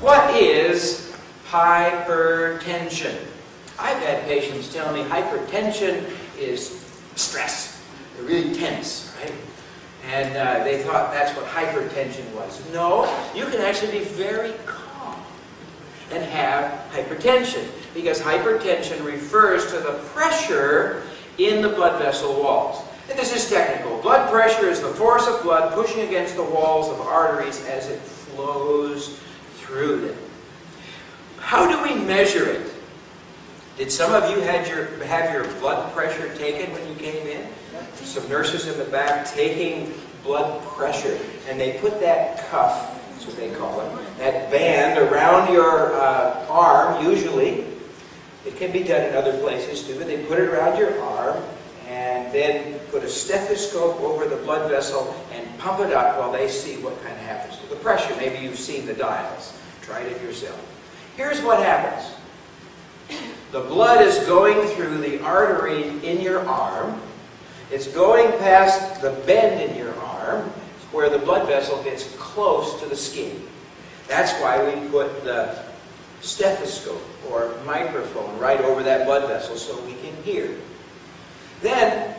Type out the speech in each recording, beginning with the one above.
What is hypertension? I've had patients tell me hypertension is stress. They're really tense, right? And uh, they thought that's what hypertension was. No, you can actually be very calm and have hypertension because hypertension refers to the pressure in the blood vessel walls. This is technical. Blood pressure is the force of blood pushing against the walls of arteries as it flows through them. How do we measure it? Did some of you had your, have your blood pressure taken when you came in? Some nurses in the back taking blood pressure. And they put that cuff, that's what they call it, that band around your uh, arm, usually. It can be done in other places too, but they put it around your arm and then put a stethoscope over the blood vessel and pump it up while they see what kind of happens to the pressure. Maybe you've seen the dials. Try it yourself. Here's what happens. The blood is going through the artery in your arm. It's going past the bend in your arm where the blood vessel gets close to the skin. That's why we put the stethoscope or microphone right over that blood vessel so we can hear. Then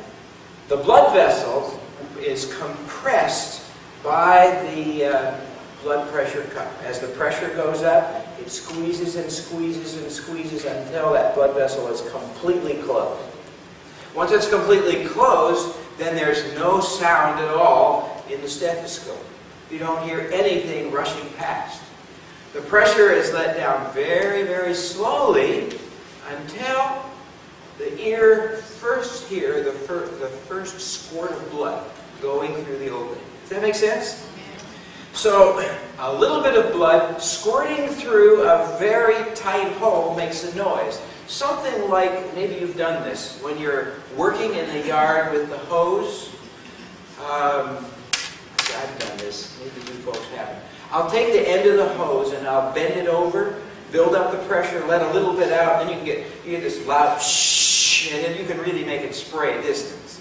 the blood vessel is compressed by the uh, blood pressure cuff. As the pressure goes up, it squeezes and squeezes and squeezes until that blood vessel is completely closed. Once it's completely closed, then there's no sound at all in the stethoscope. You don't hear anything rushing past. The pressure is let down very, very slowly until the ear first hear the, fir the first squirt of blood going through the opening. Does that make sense? So a little bit of blood squirting through a very tight hole makes a noise. Something like, maybe you've done this, when you're working in the yard with the hose. Um, I've done this, maybe you folks haven't. I'll take the end of the hose and I'll bend it over, build up the pressure, let a little bit out, and then you can get, you get this loud shh, and then you can really make it spray distance.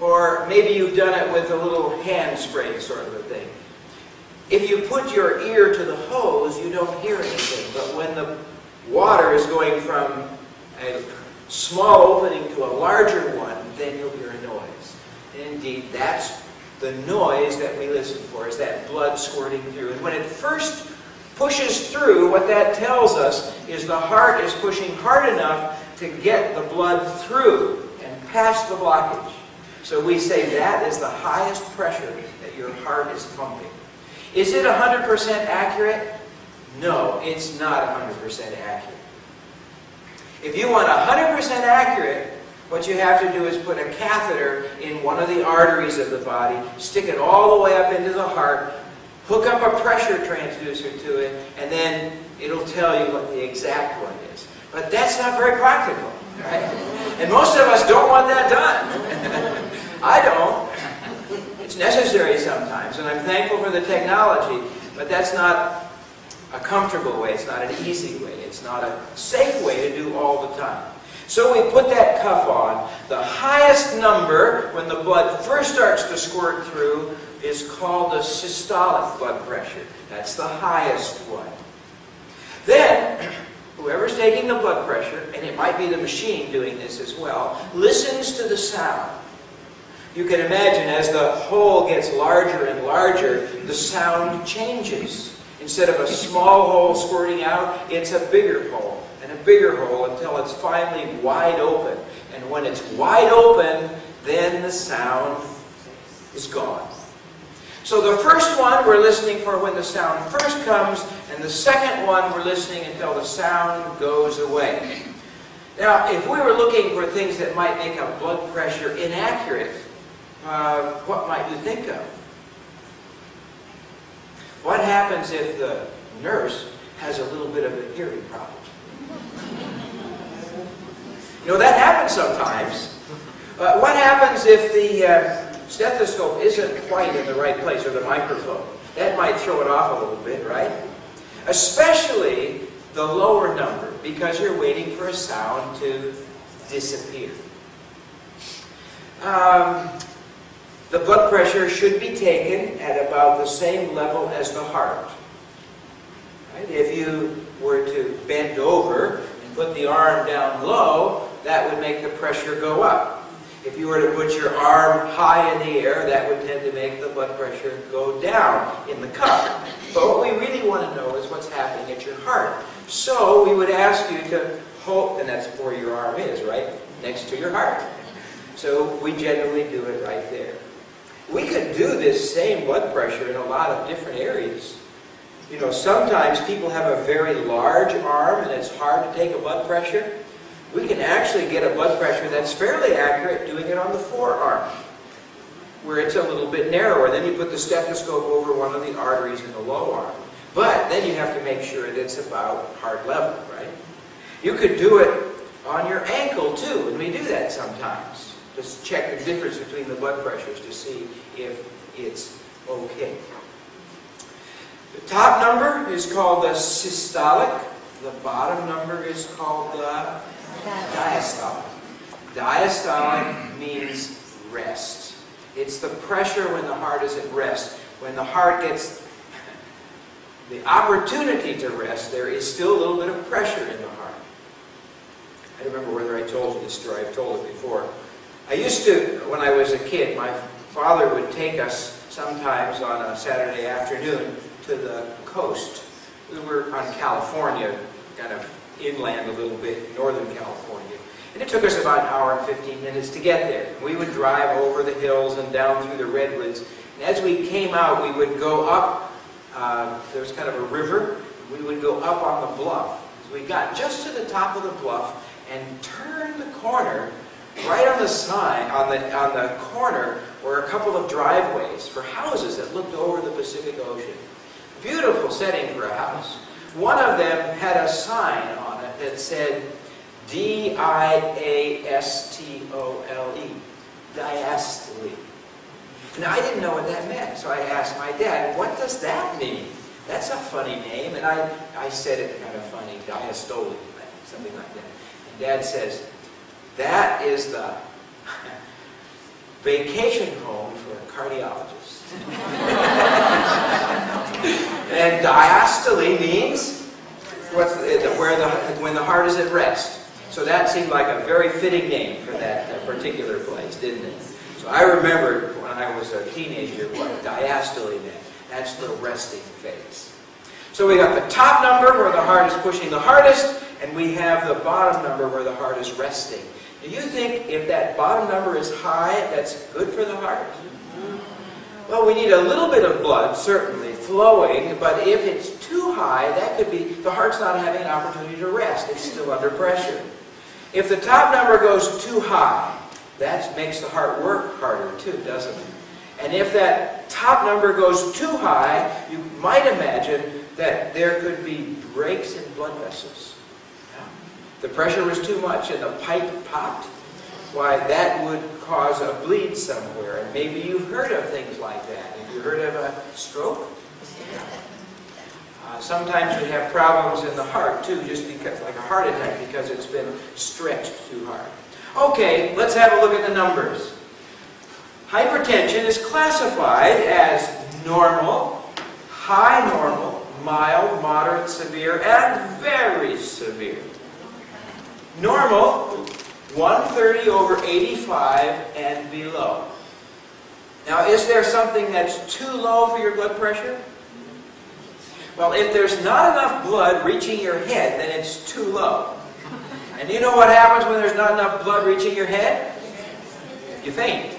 Or maybe you've done it with a little hand spray sort of a thing. If you put your ear to the hose, you don't hear anything. But when the water is going from a small opening to a larger one, then you'll hear a noise. And indeed, that's the noise that we listen for, is that blood squirting through. And when it first pushes through, what that tells us is the heart is pushing hard enough to get the blood through and past the blockage. So we say that is the highest pressure that your heart is pumping. Is it 100% accurate? No, it's not 100% accurate. If you want 100% accurate, what you have to do is put a catheter in one of the arteries of the body, stick it all the way up into the heart, hook up a pressure transducer to it, and then it'll tell you what the exact one is. But that's not very practical, right? And most of us don't want that done. I don't. It's necessary sometimes, and I'm thankful for the technology, but that's not a comfortable way. It's not an easy way. It's not a safe way to do all the time. So we put that cuff on. The highest number, when the blood first starts to squirt through, is called the systolic blood pressure. That's the highest one. Then, whoever's taking the blood pressure, and it might be the machine doing this as well, listens to the sound. You can imagine as the hole gets larger and larger, the sound changes. Instead of a small hole squirting out, it's a bigger hole and a bigger hole until it's finally wide open. And when it's wide open, then the sound is gone. So the first one we're listening for when the sound first comes, and the second one we're listening until the sound goes away. Now, if we were looking for things that might make a blood pressure inaccurate, uh, what might you think of? What happens if the nurse has a little bit of a hearing problem? You know, that happens sometimes. Uh, what happens if the uh, stethoscope isn't quite in the right place, or the microphone? That might throw it off a little bit, right? Especially the lower number, because you're waiting for a sound to disappear. Um, the blood pressure should be taken at about the same level as the heart. Right? If you were to bend over and put the arm down low, that would make the pressure go up. If you were to put your arm high in the air, that would tend to make the blood pressure go down in the cup. But what we really want to know is what's happening at your heart. So we would ask you to hold, and that's where your arm is, right? Next to your heart. So we generally do it right there. We could do this same blood pressure in a lot of different areas. You know, sometimes people have a very large arm and it's hard to take a blood pressure. We can actually get a blood pressure that's fairly accurate doing it on the forearm, where it's a little bit narrower. Then you put the stethoscope over one of the arteries in the low arm. But then you have to make sure that it's about heart level, right? You could do it on your ankle too, and we do that sometimes. Just check the difference between the blood pressures to see if it's okay. The top number is called the systolic. The bottom number is called the diastolic. Diastolic means rest. It's the pressure when the heart is at rest. When the heart gets the opportunity to rest, there is still a little bit of pressure in the heart. I don't remember whether I told you this story. I've told it before. I used to, when I was a kid, my father would take us sometimes on a Saturday afternoon to the coast. We were on California, kind of inland a little bit, Northern California. And it took us about an hour and 15 minutes to get there. We would drive over the hills and down through the redwoods. And as we came out, we would go up, uh, there was kind of a river, we would go up on the bluff. So we got just to the top of the bluff and turned the corner right on the sign, on the, on the corner, were a couple of driveways for houses that looked over the Pacific Ocean. Beautiful setting for a house. One of them had a sign on it that said D-I-A-S-T-O-L-E, diastole. Now, I didn't know what that meant, so I asked my dad, what does that mean? That's a funny name, and I, I said it kind of funny, diastole, something like that. And Dad says, that is the vacation home for a cardiologist. and diastole means where the, when the heart is at rest. So that seemed like a very fitting name for that particular place, didn't it? So I remembered when I was a teenager what diastole meant. That's the resting phase. So we got the top number where the heart is pushing the hardest, and we have the bottom number where the heart is resting. Do you think if that bottom number is high, that's good for the heart? Well, we need a little bit of blood, certainly, flowing, but if it's too high, that could be, the heart's not having an opportunity to rest. It's still under pressure. If the top number goes too high, that makes the heart work harder too, doesn't it? And if that top number goes too high, you might imagine that there could be breaks in blood vessels. The pressure was too much and the pipe popped. Why, that would cause a bleed somewhere. And maybe you've heard of things like that. Have you heard of a stroke? Uh, sometimes we have problems in the heart too, just because, like a heart attack, because it's been stretched too hard. Okay, let's have a look at the numbers. Hypertension is classified as normal, high normal, mild, moderate, severe, and very severe. Normal, 130 over 85 and below. Now, is there something that's too low for your blood pressure? Well, if there's not enough blood reaching your head, then it's too low. And you know what happens when there's not enough blood reaching your head? You faint.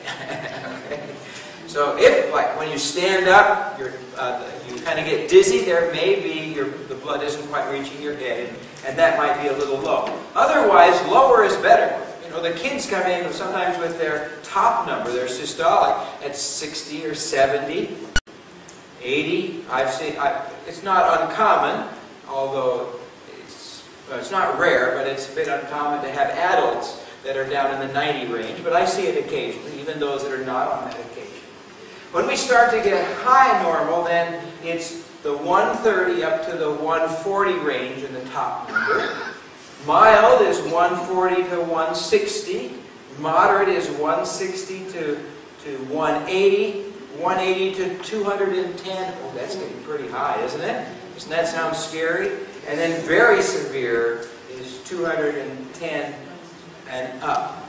so if, like, when you stand up, uh, you kind of get dizzy, there may be your, the blood isn't quite reaching your head, and that might be a little low. Otherwise, lower is better. You know, the kids come in sometimes with their top number, their systolic, at 60 or 70, 80. I've seen, I, it's not uncommon, although it's, well, it's not rare, but it's a bit uncommon to have adults that are down in the 90 range, but I see it occasionally, even those that are not on medication. When we start to get high normal, then it's the 130 up to the 140 range in the top number. Mild is 140 to 160. Moderate is 160 to to 180, 180 to 210. Oh, that's getting pretty high, isn't it? Doesn't that sound scary? And then very severe is 210 and up.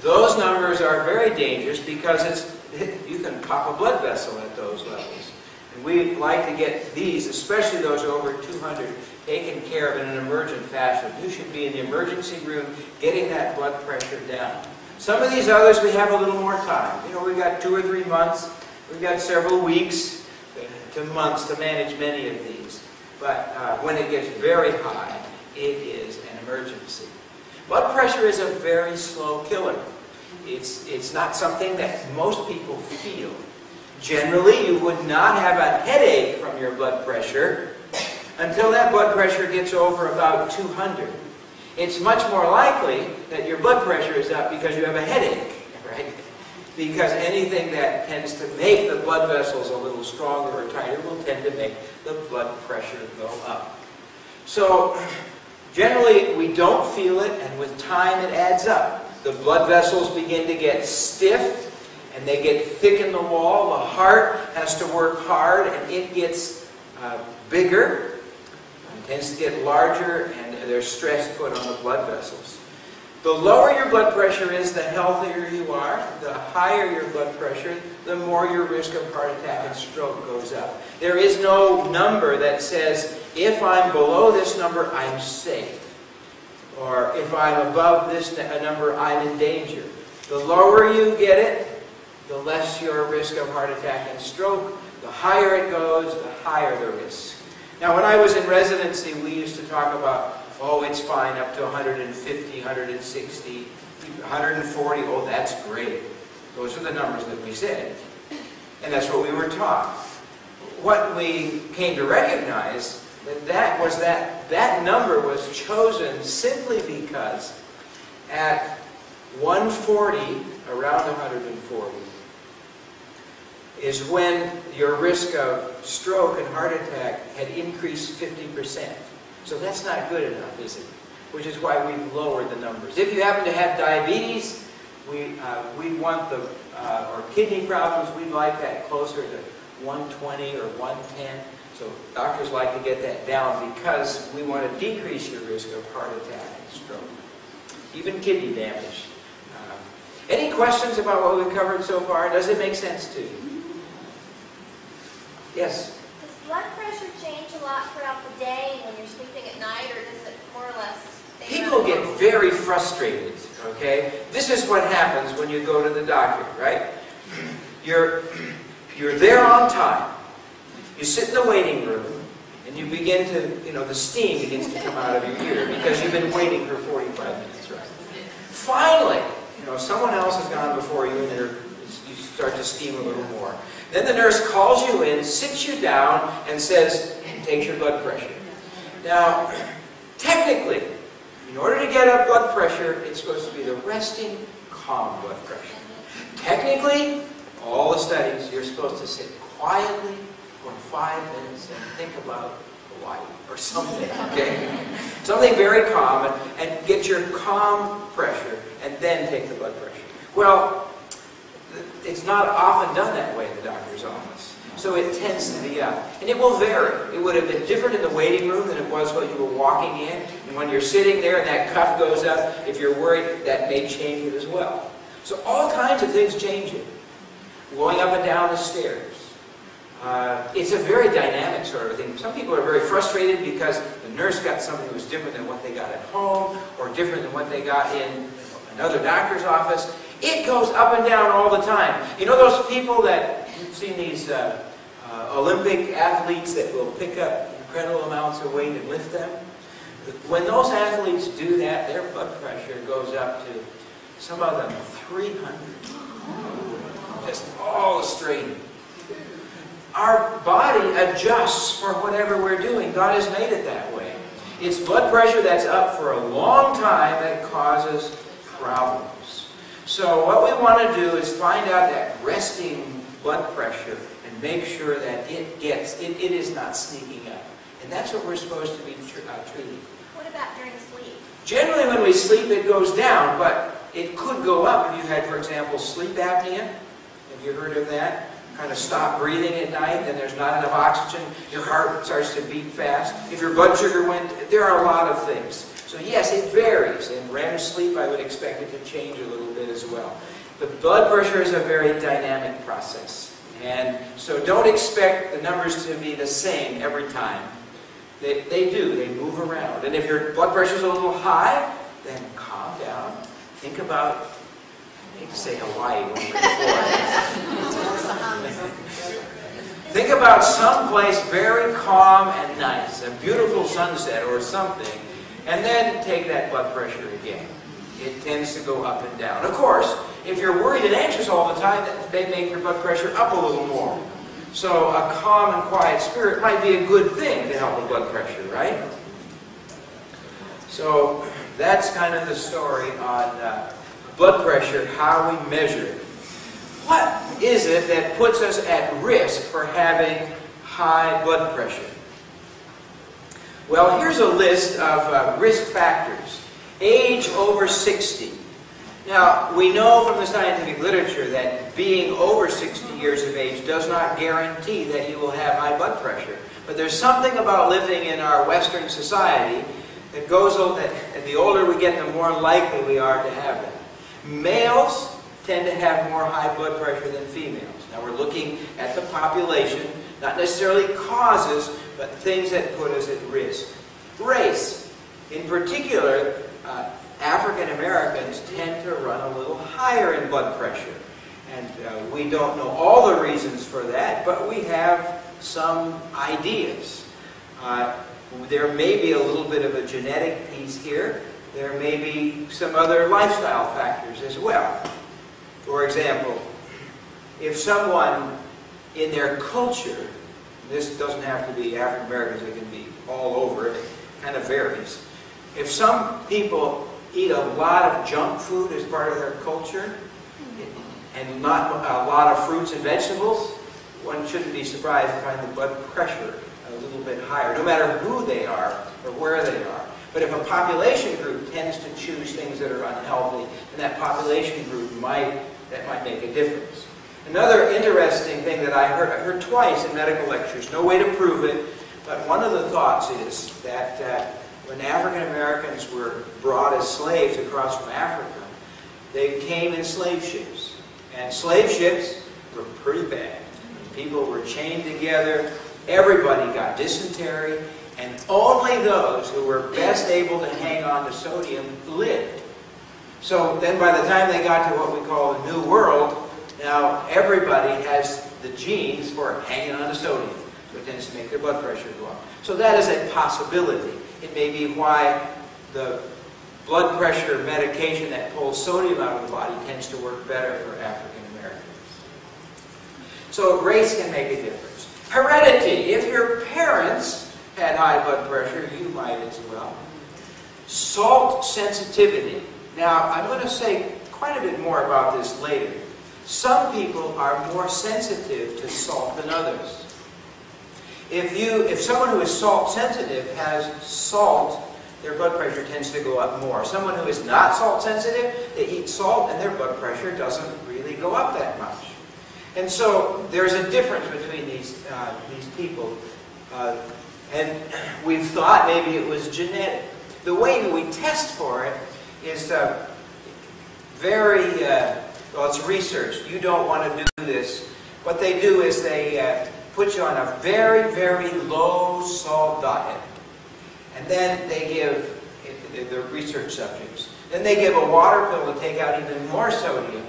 Those numbers are very dangerous because it's you can pop a blood vessel at those levels. And we like to get these, especially those over 200, taken care of in an emergent fashion. You should be in the emergency room getting that blood pressure down. Some of these others we have a little more time. You know, we've got two or three months, we've got several weeks to months to manage many of these. But uh, when it gets very high, it is an emergency. Blood pressure is a very slow killer. It's, it's not something that most people feel. Generally, you would not have a headache from your blood pressure until that blood pressure gets over about 200. It's much more likely that your blood pressure is up because you have a headache? Because anything that tends to make the blood vessels a little stronger or tighter will tend to make the blood pressure go up. So, generally, we don't feel it, and with time it adds up. The blood vessels begin to get stiff, and they get thick in the wall. The heart has to work hard, and it gets uh, bigger, it tends to get larger, and there's stress put on the blood vessels. The lower your blood pressure is, the healthier you are. The higher your blood pressure, the more your risk of heart attack and stroke goes up. There is no number that says, if I'm below this number, I'm safe. Or if I'm above this number, I'm in danger. The lower you get it, the less your risk of heart attack and stroke. The higher it goes, the higher the risk. Now, when I was in residency, we used to talk about, oh, it's fine up to 150, 160, 140. Oh, that's great. Those are the numbers that we said. And that's what we were taught. What we came to recognize that that was that that number was chosen simply because at 140, around 140, is when your risk of stroke and heart attack had increased 50%. So that's not good enough, is it? Which is why we've lowered the numbers. If you happen to have diabetes, we, uh, we want the, uh, or kidney problems, we'd like that closer to 120 or 110. So doctors like to get that down because we want to decrease your risk of heart attack and stroke, even kidney damage. Um, any questions about what we've covered so far? Does it make sense to you? Yes? Does blood pressure change a lot throughout the day when you're sleeping at night, or does it more or less stay People get very frustrated, okay? This is what happens when you go to the doctor, right? You're, you're there on time. You sit in the waiting room, and you begin to, you know, the steam begins to come out of your ear because you've been waiting for 45 minutes, right? Finally, you know, someone else has gone before you, and you start to steam a little more. Then the nurse calls you in, sits you down, and says, takes your blood pressure. Now, technically, in order to get up blood pressure, it's supposed to be the resting, calm blood pressure. Technically, all the studies, you're supposed to sit quietly for five minutes and think about Hawaii or something, okay? Something very calm, and, and get your calm pressure, and then take the blood pressure. Well, it's not often done that way in the doctor's office. So it tends to be up. And it will vary. It would have been different in the waiting room than it was when you were walking in. And when you're sitting there and that cuff goes up, if you're worried, that may change it as well. So all kinds of things change it. Going up and down the stairs. Uh, it's a very dynamic sort of thing. Some people are very frustrated because the nurse got something that was different than what they got at home or different than what they got in another doctor's office. It goes up and down all the time. You know those people that, you've seen these uh, uh, Olympic athletes that will pick up incredible amounts of weight and lift them? When those athletes do that, their blood pressure goes up to, some of them, 300. Just all the strain. Our body adjusts for whatever we're doing. God has made it that way. It's blood pressure that's up for a long time that causes problems. So what we want to do is find out that resting blood pressure and make sure that it gets, it, it is not sneaking up. And that's what we're supposed to be tr uh, treating. What about during sleep? Generally when we sleep it goes down, but it could go up if you had, for example, sleep apnea. Have you heard of that? Kind of stop breathing at night, then there's not enough oxygen, your heart starts to beat fast. If your blood sugar went, there are a lot of things. So yes, it varies. In REM sleep, I would expect it to change a little bit as well. But blood pressure is a very dynamic process. And so don't expect the numbers to be the same every time. They, they do, they move around. And if your blood pressure is a little high, then calm down. Think about, I hate to say Hawaii Think about someplace very calm and nice, a beautiful sunset or something, and then take that blood pressure again. It tends to go up and down. Of course, if you're worried and anxious all the time, they make your blood pressure up a little more. So a calm and quiet spirit might be a good thing to help the blood pressure, right? So that's kind of the story on uh, blood pressure, how we measure it. What is it that puts us at risk for having high blood pressure? Well, here's a list of uh, risk factors. Age over 60. Now, we know from the scientific literature that being over 60 years of age does not guarantee that you will have high blood pressure. But there's something about living in our Western society that goes, that the older we get, the more likely we are to have it. Males tend to have more high blood pressure than females. Now we're looking at the population, not necessarily causes, but things that put us at risk. Race. In particular, uh, African Americans tend to run a little higher in blood pressure. And uh, we don't know all the reasons for that, but we have some ideas. Uh, there may be a little bit of a genetic piece here. There may be some other lifestyle factors as well. For example, if someone in their culture, this doesn't have to be African Americans, it can be all over, it kind of varies. If some people eat a lot of junk food as part of their culture, and not a lot of fruits and vegetables, one shouldn't be surprised to find the blood pressure a little bit higher, no matter who they are or where they are. But if a population group tends to choose things that are unhealthy, then that population group might, that might make a difference. Another interesting thing that I heard, I've heard twice in medical lectures, no way to prove it, but one of the thoughts is that uh, when African Americans were brought as slaves across from Africa, they came in slave ships. And slave ships were pretty bad. People were chained together. Everybody got dysentery. And only those who were best able to hang on to sodium lived. So then by the time they got to what we call the New World, now everybody has the genes for hanging on to sodium. So it tends to make their blood pressure go up. So that is a possibility. It may be why the blood pressure medication that pulls sodium out of the body tends to work better for African Americans. So race can make a difference. Heredity. If your parents had high blood pressure, you might as well. Salt sensitivity. Now, I'm going to say quite a bit more about this later. Some people are more sensitive to salt than others. If you, if someone who is salt sensitive has salt, their blood pressure tends to go up more. Someone who is not salt sensitive, they eat salt and their blood pressure doesn't really go up that much. And so there's a difference between these, uh, these people. Uh, and we've thought maybe it was genetic. The way that we test for it is uh, very, uh, well, it's research. You don't want to do this. What they do is they uh, put you on a very, very low salt diet. And then they give, the research subjects, then they give a water pill to take out even more sodium.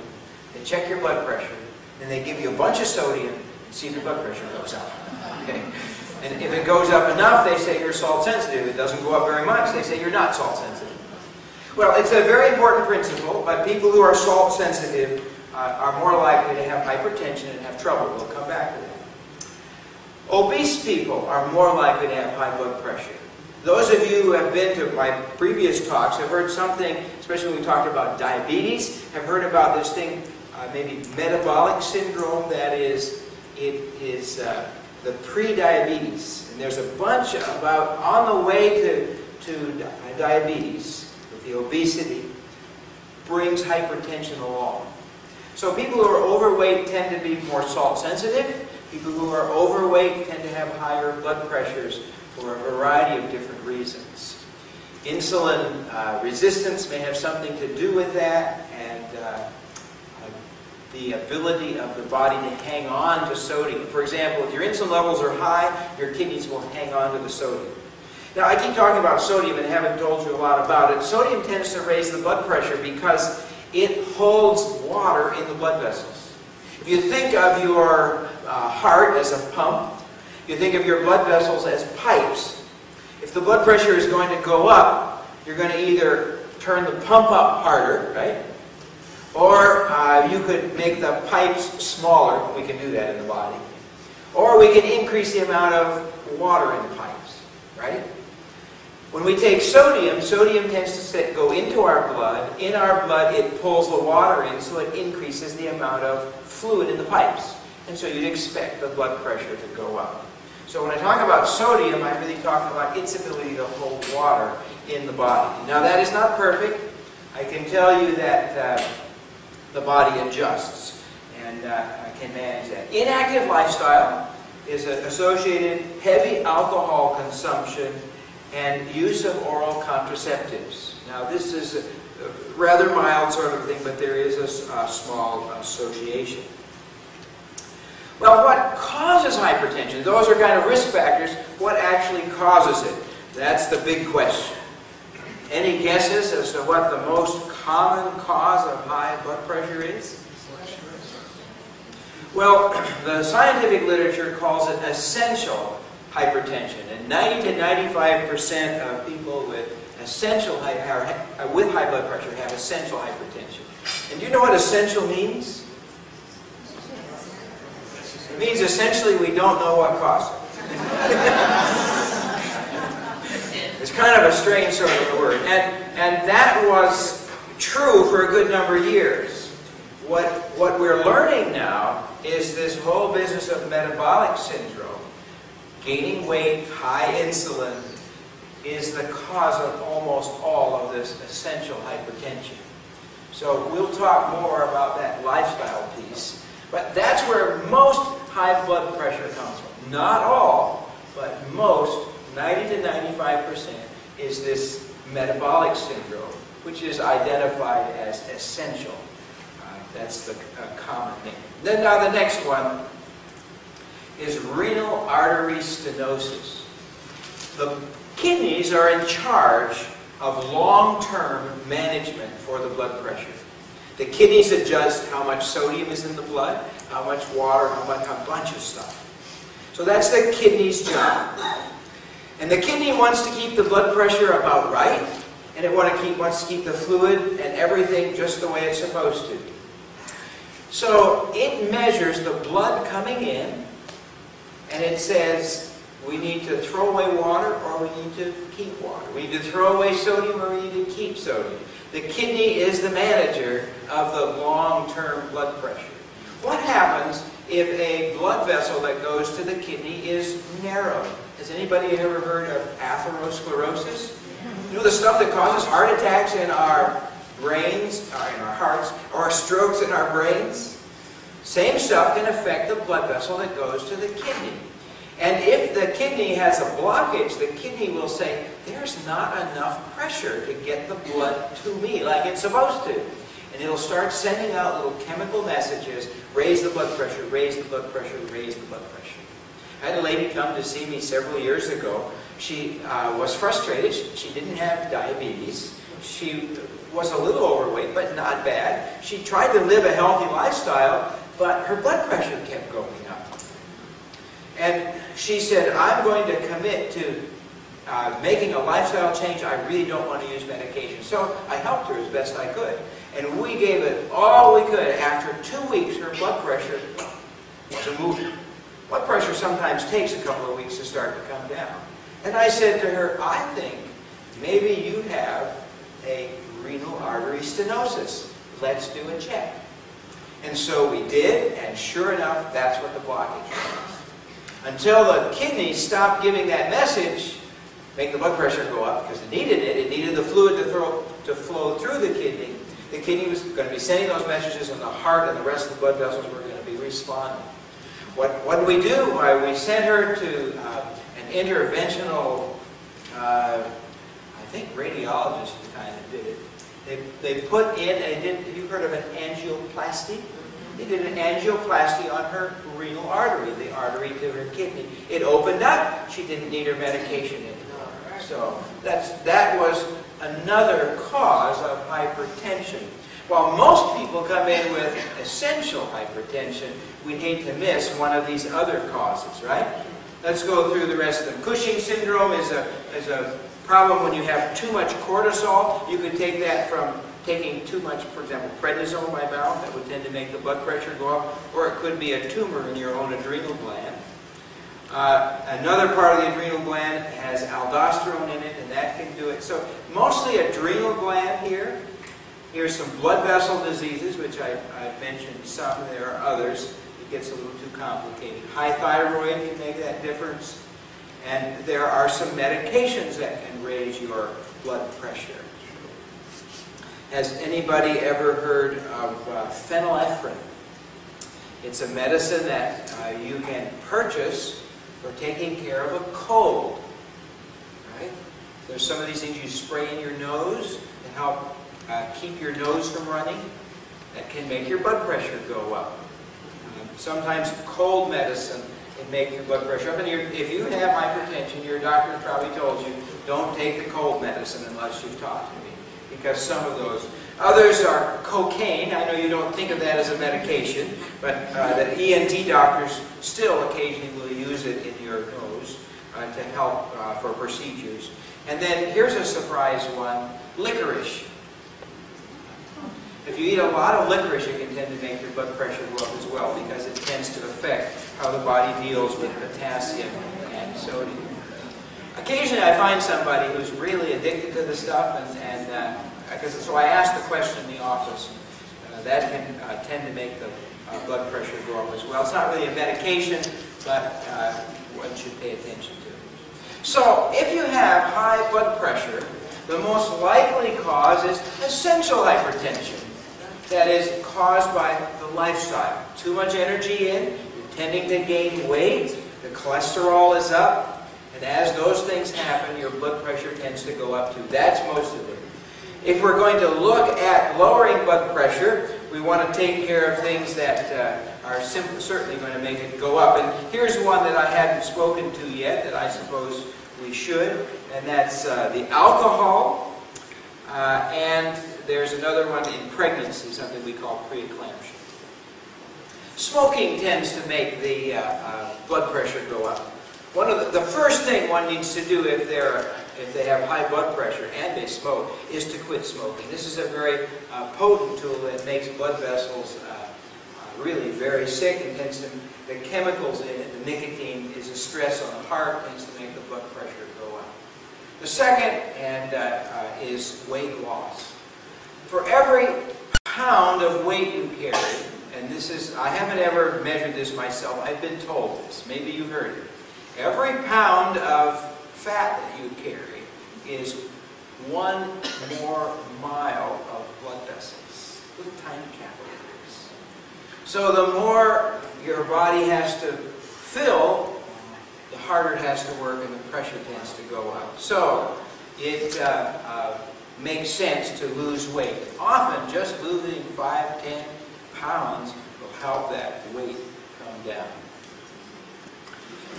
They check your blood pressure. Then they give you a bunch of sodium and see if your blood pressure goes up. Okay? And if it goes up enough, they say you're salt sensitive. If it doesn't go up very much, they say you're not salt sensitive. Well, it's a very important principle, but people who are salt sensitive uh, are more likely to have hypertension and have trouble. We'll come back to that. Obese people are more likely to have high blood pressure. Those of you who have been to my previous talks have heard something, especially when we talked about diabetes, have heard about this thing, uh, maybe metabolic syndrome, that is, it is uh, the pre-diabetes. And there's a bunch about on the way to, to diabetes, with the obesity, brings hypertension along. So people who are overweight tend to be more salt sensitive. People who are overweight tend to have higher blood pressures for a variety of different reasons. Insulin uh, resistance may have something to do with that, and uh, the ability of the body to hang on to sodium. For example, if your insulin levels are high, your kidneys will hang on to the sodium. Now, I keep talking about sodium and haven't told you a lot about it. Sodium tends to raise the blood pressure because it holds water in the blood vessels. If you think of your uh, heart as a pump, you think of your blood vessels as pipes. If the blood pressure is going to go up, you're going to either turn the pump up harder, right? Or uh, you could make the pipes smaller. We can do that in the body. Or we can increase the amount of water in the pipes, right? When we take sodium, sodium tends to sit, go into our blood. In our blood, it pulls the water in, so it increases the amount of fluid in the pipes. And so you'd expect the blood pressure to go up. So when I talk about sodium, I'm really talking about its ability to hold water in the body. Now that is not perfect. I can tell you that uh, the body adjusts and uh, can manage that. Inactive lifestyle is associated heavy alcohol consumption and use of oral contraceptives. Now this is a, a rather mild sort of thing, but there is a, a small association. Well, what causes hypertension? Those are kind of risk factors. What actually causes it? That's the big question. Any guesses as to what the most common cause of high blood pressure is? Well, the scientific literature calls it essential hypertension. And 90 to 95% of people with essential with high blood pressure have essential hypertension. And do you know what essential means? It means essentially we don't know what caused it. it's kind of a strange sort of word. And, and that was true for a good number of years. What, what we're learning now is this whole business of metabolic syndrome, gaining weight, high insulin, is the cause of almost all of this essential hypertension. So we'll talk more about that lifestyle piece. But that's where most high blood pressure comes from. Not all, but most, 90 to 95%, is this metabolic syndrome, which is identified as essential. Uh, that's the uh, common name. Then now the next one is renal artery stenosis. The kidneys are in charge of long-term management for the blood pressure. The kidneys adjust how much sodium is in the blood, how much water, how much, a bunch of stuff. So that's the kidney's job. And the kidney wants to keep the blood pressure about right, and it want to keep, wants to keep the fluid and everything just the way it's supposed to. So it measures the blood coming in, and it says we need to throw away water or we need to keep water. We need to throw away sodium or we need to keep sodium. The kidney is the manager of the long-term blood pressure. What happens if a blood vessel that goes to the kidney is narrow? Has anybody ever heard of atherosclerosis? You know the stuff that causes heart attacks in our brains, or in our hearts, or strokes in our brains? Same stuff can affect the blood vessel that goes to the kidney. And if the kidney has a blockage, the kidney will say, there's not enough pressure to get the blood to me like it's supposed to. And it'll start sending out little chemical messages, raise the blood pressure, raise the blood pressure, raise the blood pressure. I had a lady come to see me several years ago. She uh, was frustrated. She didn't have diabetes. She was a little overweight, but not bad. She tried to live a healthy lifestyle, but her blood pressure kept going. And she said, I'm going to commit to uh, making a lifestyle change. I really don't want to use medication. So I helped her as best I could. And we gave it all we could. After two weeks, her blood pressure wasn't moving. Blood pressure sometimes takes a couple of weeks to start to come down. And I said to her, I think maybe you have a renal artery stenosis. Let's do a check. And so we did, and sure enough, that's what the blockage was. Until the kidneys stopped giving that message, make the blood pressure go up because it needed it. It needed the fluid to, throw, to flow through the kidney. the kidney was going to be sending those messages, and the heart and the rest of the blood vessels were going to be responding. What, what did we do? Why, we sent her to uh, an interventional, uh, I think radiologist kind of did it. They, they put in, they did, have you heard of an angioplasty? They did an angioplasty on her renal artery, the artery to her kidney. It opened up. She didn't need her medication anymore. So that's, that was another cause of hypertension. While most people come in with essential hypertension, we hate to miss one of these other causes, right? Let's go through the rest of them. Cushing syndrome is a, is a problem when you have too much cortisol. You can take that from taking too much, for example, prednisone by mouth. That would tend to make the blood pressure go up. Or it could be a tumor in your own adrenal gland. Uh, another part of the adrenal gland has aldosterone in it, and that can do it. So mostly adrenal gland here. Here's some blood vessel diseases, which I, I've mentioned some. There are others. It gets a little too complicated. High thyroid can make that difference. And there are some medications that can raise your blood pressure. Has anybody ever heard of uh, phenylephrine? It's a medicine that uh, you can purchase for taking care of a cold. Right? There's some of these things you spray in your nose to help uh, keep your nose from running. That can make your blood pressure go up. Sometimes cold medicine can make your blood pressure up. And if you have hypertension, your doctor probably told you, don't take the cold medicine unless you've talked to me. Because some of those. Others are cocaine. I know you don't think of that as a medication, but uh, the ENT doctors still occasionally will use it in your nose uh, to help uh, for procedures. And then here's a surprise one, licorice. If you eat a lot of licorice, it can tend to make your blood pressure go up as well because it tends to affect how the body deals with potassium and sodium. Occasionally I find somebody who's really addicted to the stuff, and, and uh, so I ask the question in the office. Uh, that can uh, tend to make the uh, blood pressure go up as well. It's not really a medication, but uh, one should pay attention to. So if you have high blood pressure, the most likely cause is essential hypertension. That is caused by the lifestyle. Too much energy in, you're tending to gain weight, the cholesterol is up, and as those things happen, your blood pressure tends to go up too. That's most of it. If we're going to look at lowering blood pressure, we want to take care of things that uh, are certainly going to make it go up. And here's one that I haven't spoken to yet that I suppose we should, and that's uh, the alcohol. Uh, and there's another one in pregnancy, something we call preeclampsia. Smoking tends to make the uh, uh, blood pressure go up. One of the, the first thing one needs to do if they're if they have high blood pressure and they smoke, is to quit smoking. This is a very uh, potent tool that makes blood vessels uh, uh, really very sick and tends to, the chemicals in it, the nicotine, is a stress on the heart, tends to make the blood pressure go up. The second and uh, uh, is weight loss. For every pound of weight you carry, and this is, I haven't ever measured this myself, I've been told this, maybe you've heard it. Every pound of fat that you carry is one more mile of blood vessels. Little tiny capillaries. So the more your body has to fill, the harder it has to work and the pressure tends to go up. So it uh, uh, makes sense to lose weight. Often just losing 5, 10 pounds will help that weight come down.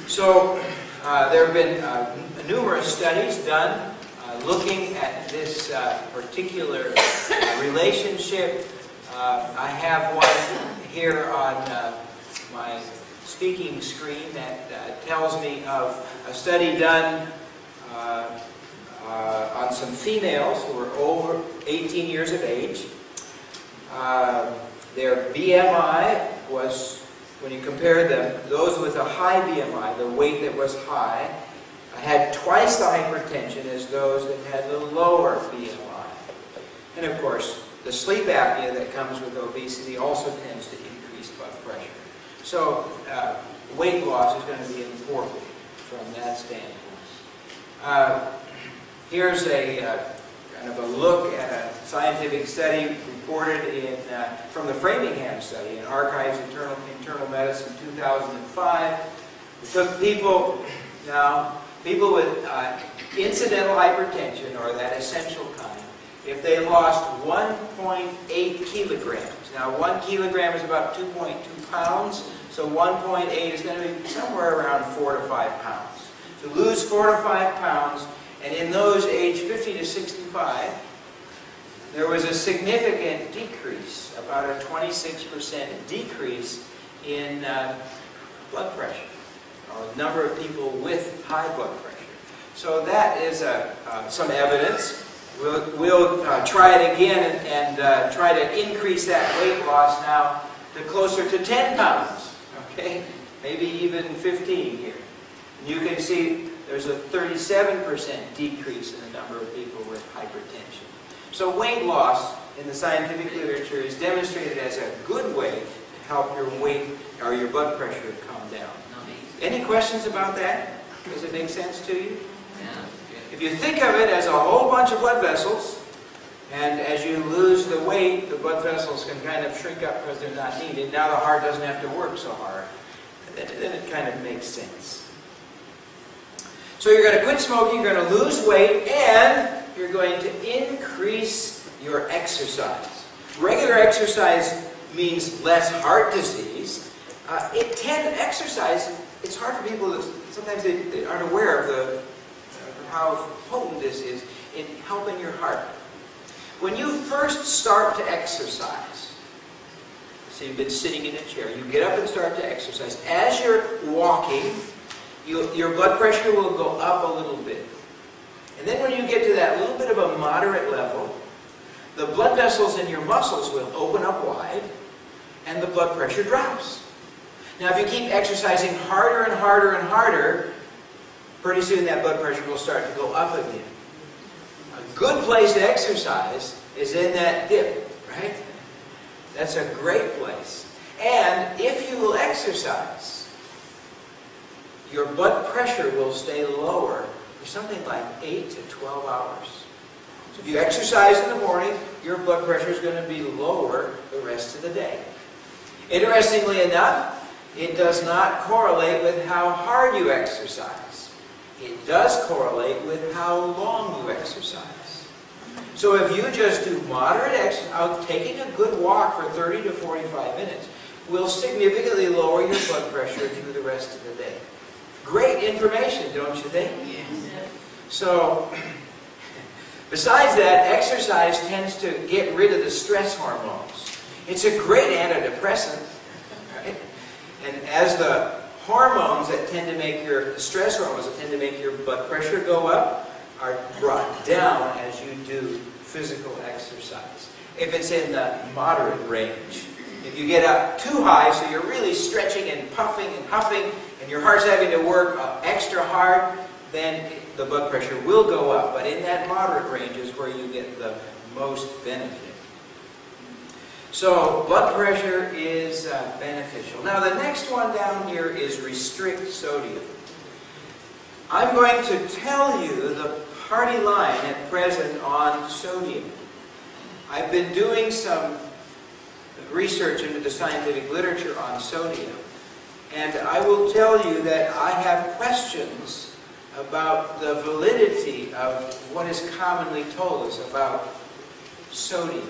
So uh, there have been uh, numerous studies done uh, looking at this uh, particular uh, relationship. Uh, I have one here on my speaking screen that tells me of a study done on some females who were over 18 years of age. their BMI was when you compare them, those with a high BMI, the weight that was high, had twice the hypertension as those that had the lower BMI. And of course, the sleep apnea that comes with obesity also tends to increase blood pressure. So uh, weight loss is going to be important from that standpoint. Uh, here's a uh, kind of a look at a scientific study reported in, uh, from the Framingham study in Archives Internal, Internal Medicine 2005. It took people, now, people with uh, incidental hypertension or that essential kind, if they lost 1.8 kilograms. Now, one kilogram is about 2.2 pounds, so 1.8 is going to be somewhere around 4 to 5 pounds. To lose 4 to 5 pounds, and in those age 50 to 65, there was a significant decrease, about a 26% decrease in uh, blood pressure, or number of people with high blood pressure. So that is uh, uh, some evidence. We'll, we'll uh, try it again and, and uh, try to increase that weight loss now to closer to 10 pounds, okay? Maybe even 15 here. And you can see there's a 37% decrease in the number of people with hypertension. So weight loss in the scientific literature is demonstrated as a good way to help your weight or your blood pressure come down. Any questions about that? Does it make sense to you? Yeah. If you think of it as a whole bunch of blood vessels, and as you lose the weight, the blood vessels can kind of shrink up because they're not needed. Now the heart doesn't have to work so hard. Then, then it kind of makes sense. So you're going to quit smoking, you're going to lose weight, and you're going to increase your exercise. Regular exercise means less heart disease. Uh, it tend exercise. It's hard for people that sometimes they, they aren't aware of the uh, how potent this is in helping your heart. When you first start to exercise, so you've been sitting in a chair, you get up and start to exercise. As you're walking, you, your blood pressure will go up a little bit. And then when you get to that little bit of a moderate level, the blood vessels in your muscles will open up wide and the blood pressure drops. Now if you keep exercising harder and harder and harder, pretty soon that blood pressure will start to go up again. A good place to exercise is in that dip, right? That's a great place. And if you will exercise, your blood pressure will stay lower something like 8 to 12 hours. So if you exercise in the morning, your blood pressure is going to be lower the rest of the day. Interestingly enough, it does not correlate with how hard you exercise. It does correlate with how long you exercise. So if you just do moderate exercise, uh, taking a good walk for 30 to 45 minutes will significantly lower your blood pressure through the rest of the day. Great information, don't you think? Yes. So, besides that, exercise tends to get rid of the stress hormones. It's a great antidepressant. Right? And as the hormones that tend to make your, stress hormones that tend to make your blood pressure go up, are brought down as you do physical exercise. If it's in the moderate range. If you get up too high, so you're really stretching and puffing and huffing, and your heart's having to work uh, extra hard, then the blood pressure will go up. But in that moderate range is where you get the most benefit. So blood pressure is uh, beneficial. Now the next one down here is restrict sodium. I'm going to tell you the party line at present on sodium. I've been doing some research into the scientific literature on sodium, and I will tell you that I have questions about the validity of what is commonly told us about sodium.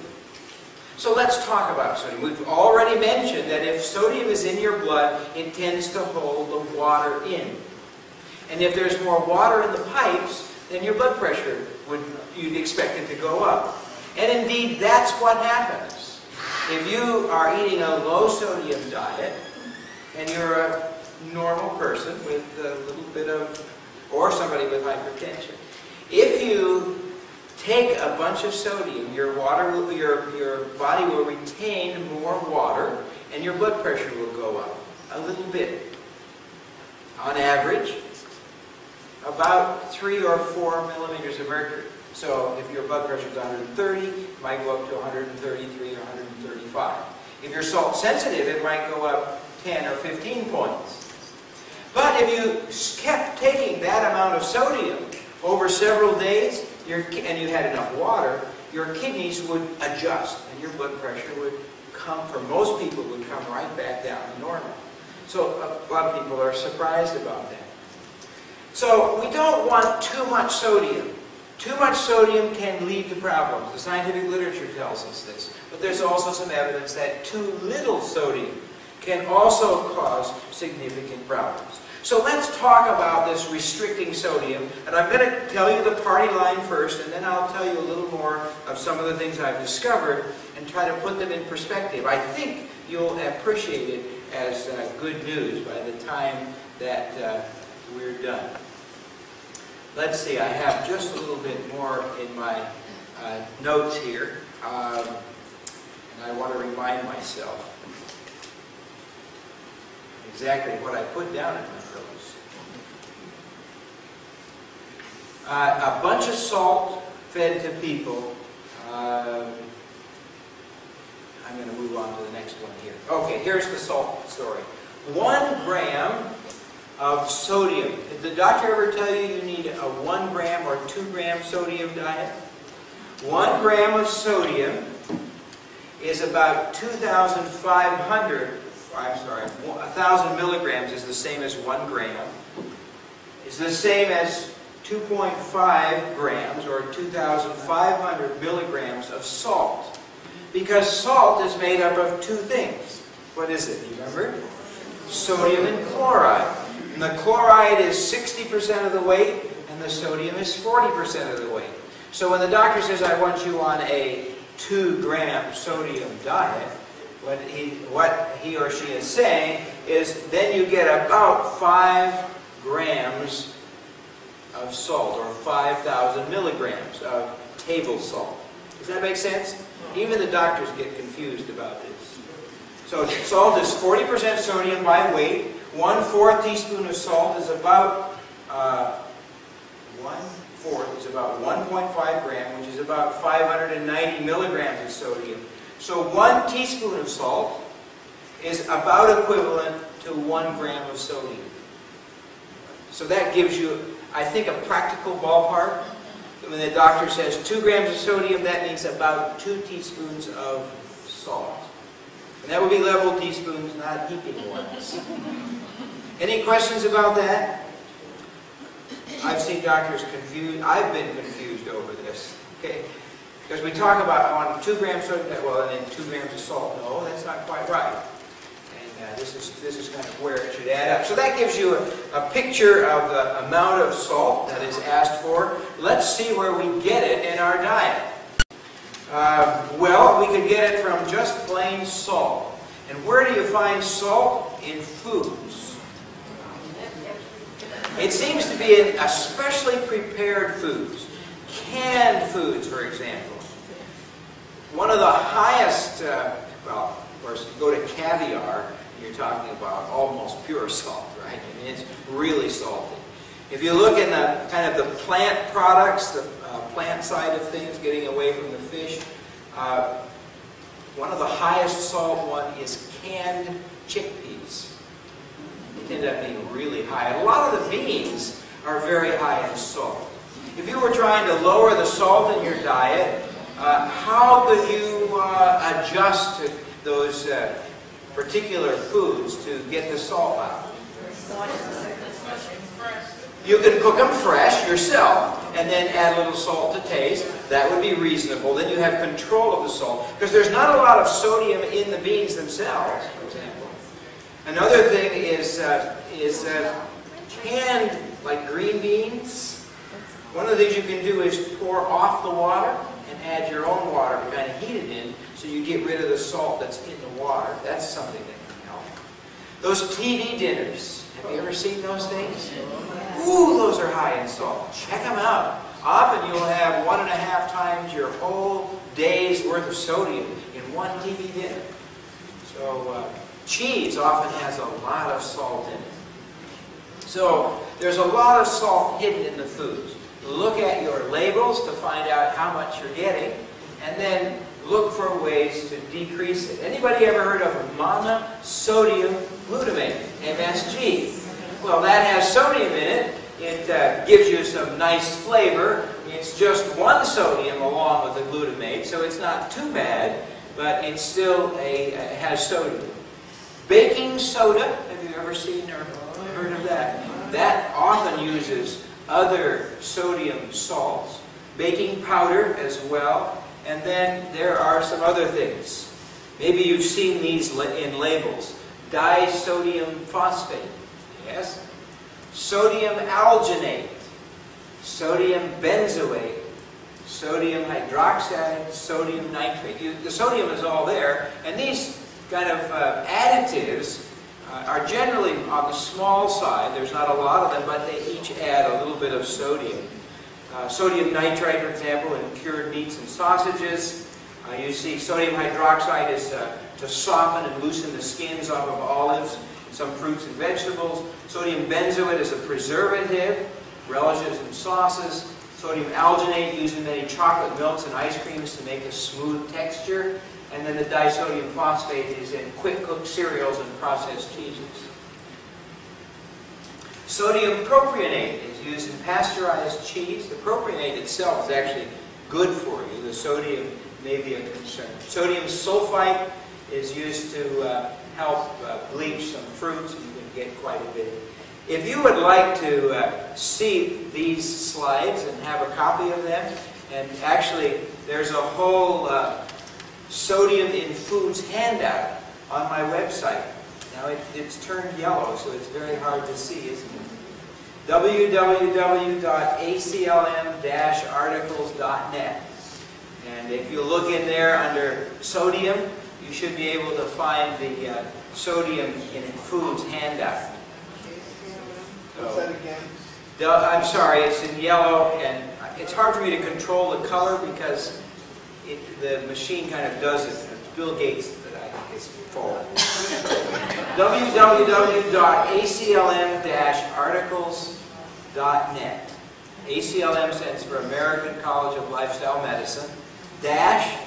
So let's talk about sodium. We've already mentioned that if sodium is in your blood, it tends to hold the water in. And if there's more water in the pipes, then your blood pressure would you'd expect it to go up. And indeed, that's what happens. If you are eating a low sodium diet, and you're a normal person with a little bit of, or somebody with hypertension, if you take a bunch of sodium, your water will, your, your body will retain more water, and your blood pressure will go up a little bit. On average, about 3 or 4 millimeters of mercury. So if your blood pressure is 130, it might go up to 133 or 135. If you're salt sensitive, it might go up 10 or 15 points. But if you kept taking that amount of sodium over several days and you had enough water, your kidneys would adjust and your blood pressure would come, for most people, would come right back down to normal. So a lot of people are surprised about that. So we don't want too much sodium. Too much sodium can lead to problems. The scientific literature tells us this. But there's also some evidence that too little sodium can also cause significant problems. So let's talk about this restricting sodium. And I'm going to tell you the party line first, and then I'll tell you a little more of some of the things I've discovered and try to put them in perspective. I think you'll appreciate it as uh, good news by the time that uh, we're done. Let's see, I have just a little bit more in my uh, notes here. Um, and I want to remind myself exactly what I put down in my notes. Uh, a bunch of salt fed to people. Um, I'm going to move on to the next one here. Okay, here's the salt story. One gram of sodium. Did the doctor ever tell you you need a one gram or two gram sodium diet? One gram of sodium is about 2,500, I'm sorry, 1,000 milligrams is the same as one gram. It's the same as 2.5 grams or 2,500 milligrams of salt. Because salt is made up of two things. What is it? You remember? Sodium and chloride. And the chloride is 60% of the weight, and the sodium is 40% of the weight. So when the doctor says, I want you on a 2 gram sodium diet, what he, what he or she is saying is then you get about 5 grams of salt, or 5,000 milligrams of table salt. Does that make sense? Even the doctors get confused about this. So salt is 40% sodium by weight, one fourth teaspoon of salt is about uh, one fourth is about 1.5 gram, which is about 590 milligrams of sodium. So one teaspoon of salt is about equivalent to one gram of sodium. So that gives you, I think, a practical ballpark. When the doctor says two grams of sodium, that means about two teaspoons of salt. And that would be level teaspoons, not heaping ones. Any questions about that? I've seen doctors confused. I've been confused over this. Okay, because we talk about on two grams of well, and then two grams of salt. No, that's not quite right. And uh, this is this is kind of where it should add up. So that gives you a, a picture of the amount of salt that is asked for. Let's see where we get it in our diet. Uh, well, we could get it from just plain salt. And where do you find salt? In foods. It seems to be in especially prepared foods. Canned foods, for example. One of the highest, uh, well, of course, you go to caviar, you're talking about almost pure salt, right? I mean, it's really salty. If you look in the kind of the plant products, the uh, plant side of things, getting away from the fish, uh, one of the highest salt one is canned chickpeas end up being really high. And a lot of the beans are very high in salt. If you were trying to lower the salt in your diet, uh, how could you uh, adjust to those uh, particular foods to get the salt out? You can cook them fresh yourself and then add a little salt to taste. That would be reasonable. Then you have control of the salt. Because there's not a lot of sodium in the beans themselves, for example. Another thing is, uh, is uh, canned, like green beans. One of the things you can do is pour off the water add your own water to kind of heat it in so you get rid of the salt that's in the water. That's something that can help. Those TV dinners, have you ever seen those things? Ooh, those are high in salt. Check them out. Often you'll have one and a half times your whole day's worth of sodium in one TV dinner. So, uh, Cheese often has a lot of salt in it. So there's a lot of salt hidden in the foods. Look at your labels to find out how much you're getting, and then look for ways to decrease it. Anybody ever heard of monosodium glutamate, MSG? Well, that has sodium in it. It uh, gives you some nice flavor, It's just one sodium along with the glutamate, so it's not too bad, but it's still a, it has sodium. Baking soda, have you ever seen or heard of that? That often uses other sodium salts. Baking powder as well. And then there are some other things. Maybe you've seen these in labels. Disodium phosphate. Yes? Sodium alginate. Sodium benzoate. Sodium hydroxide. Sodium nitrate. You, the sodium is all there. And these kind of uh, additives uh, are generally on the small side. There's not a lot of them, but they each add a little bit of sodium. Uh, sodium nitrite, for example, in cured meats and sausages. Uh, you see sodium hydroxide is uh, to soften and loosen the skins off of olives, some fruits and vegetables. Sodium benzoate is a preservative, relishes and sauces. Sodium alginate used in many chocolate milks and ice creams to make a smooth texture. And then the disodium phosphate is in quick cooked cereals and processed cheeses. Sodium propionate is used in pasteurized cheese. The propionate itself is actually good for you. The sodium may be a concern. Sodium sulfite is used to uh, help uh, bleach some fruits, and you can get quite a bit. If you would like to uh, see these slides and have a copy of them, and actually there's a whole uh, sodium in foods handout on my website. Now it, it's turned yellow, so it's very hard to see, isn't it? www.aclm-articles.net. And if you look in there under sodium, you should be able to find the uh, sodium in foods handout. What's that again? I'm sorry, it's in yellow, and it's hard for me to control the color because it, the machine kind of does it. Bill Gates that I think it's for. www.aclm-articles.net. ACLM stands for American College of Lifestyle Medicine. Dash,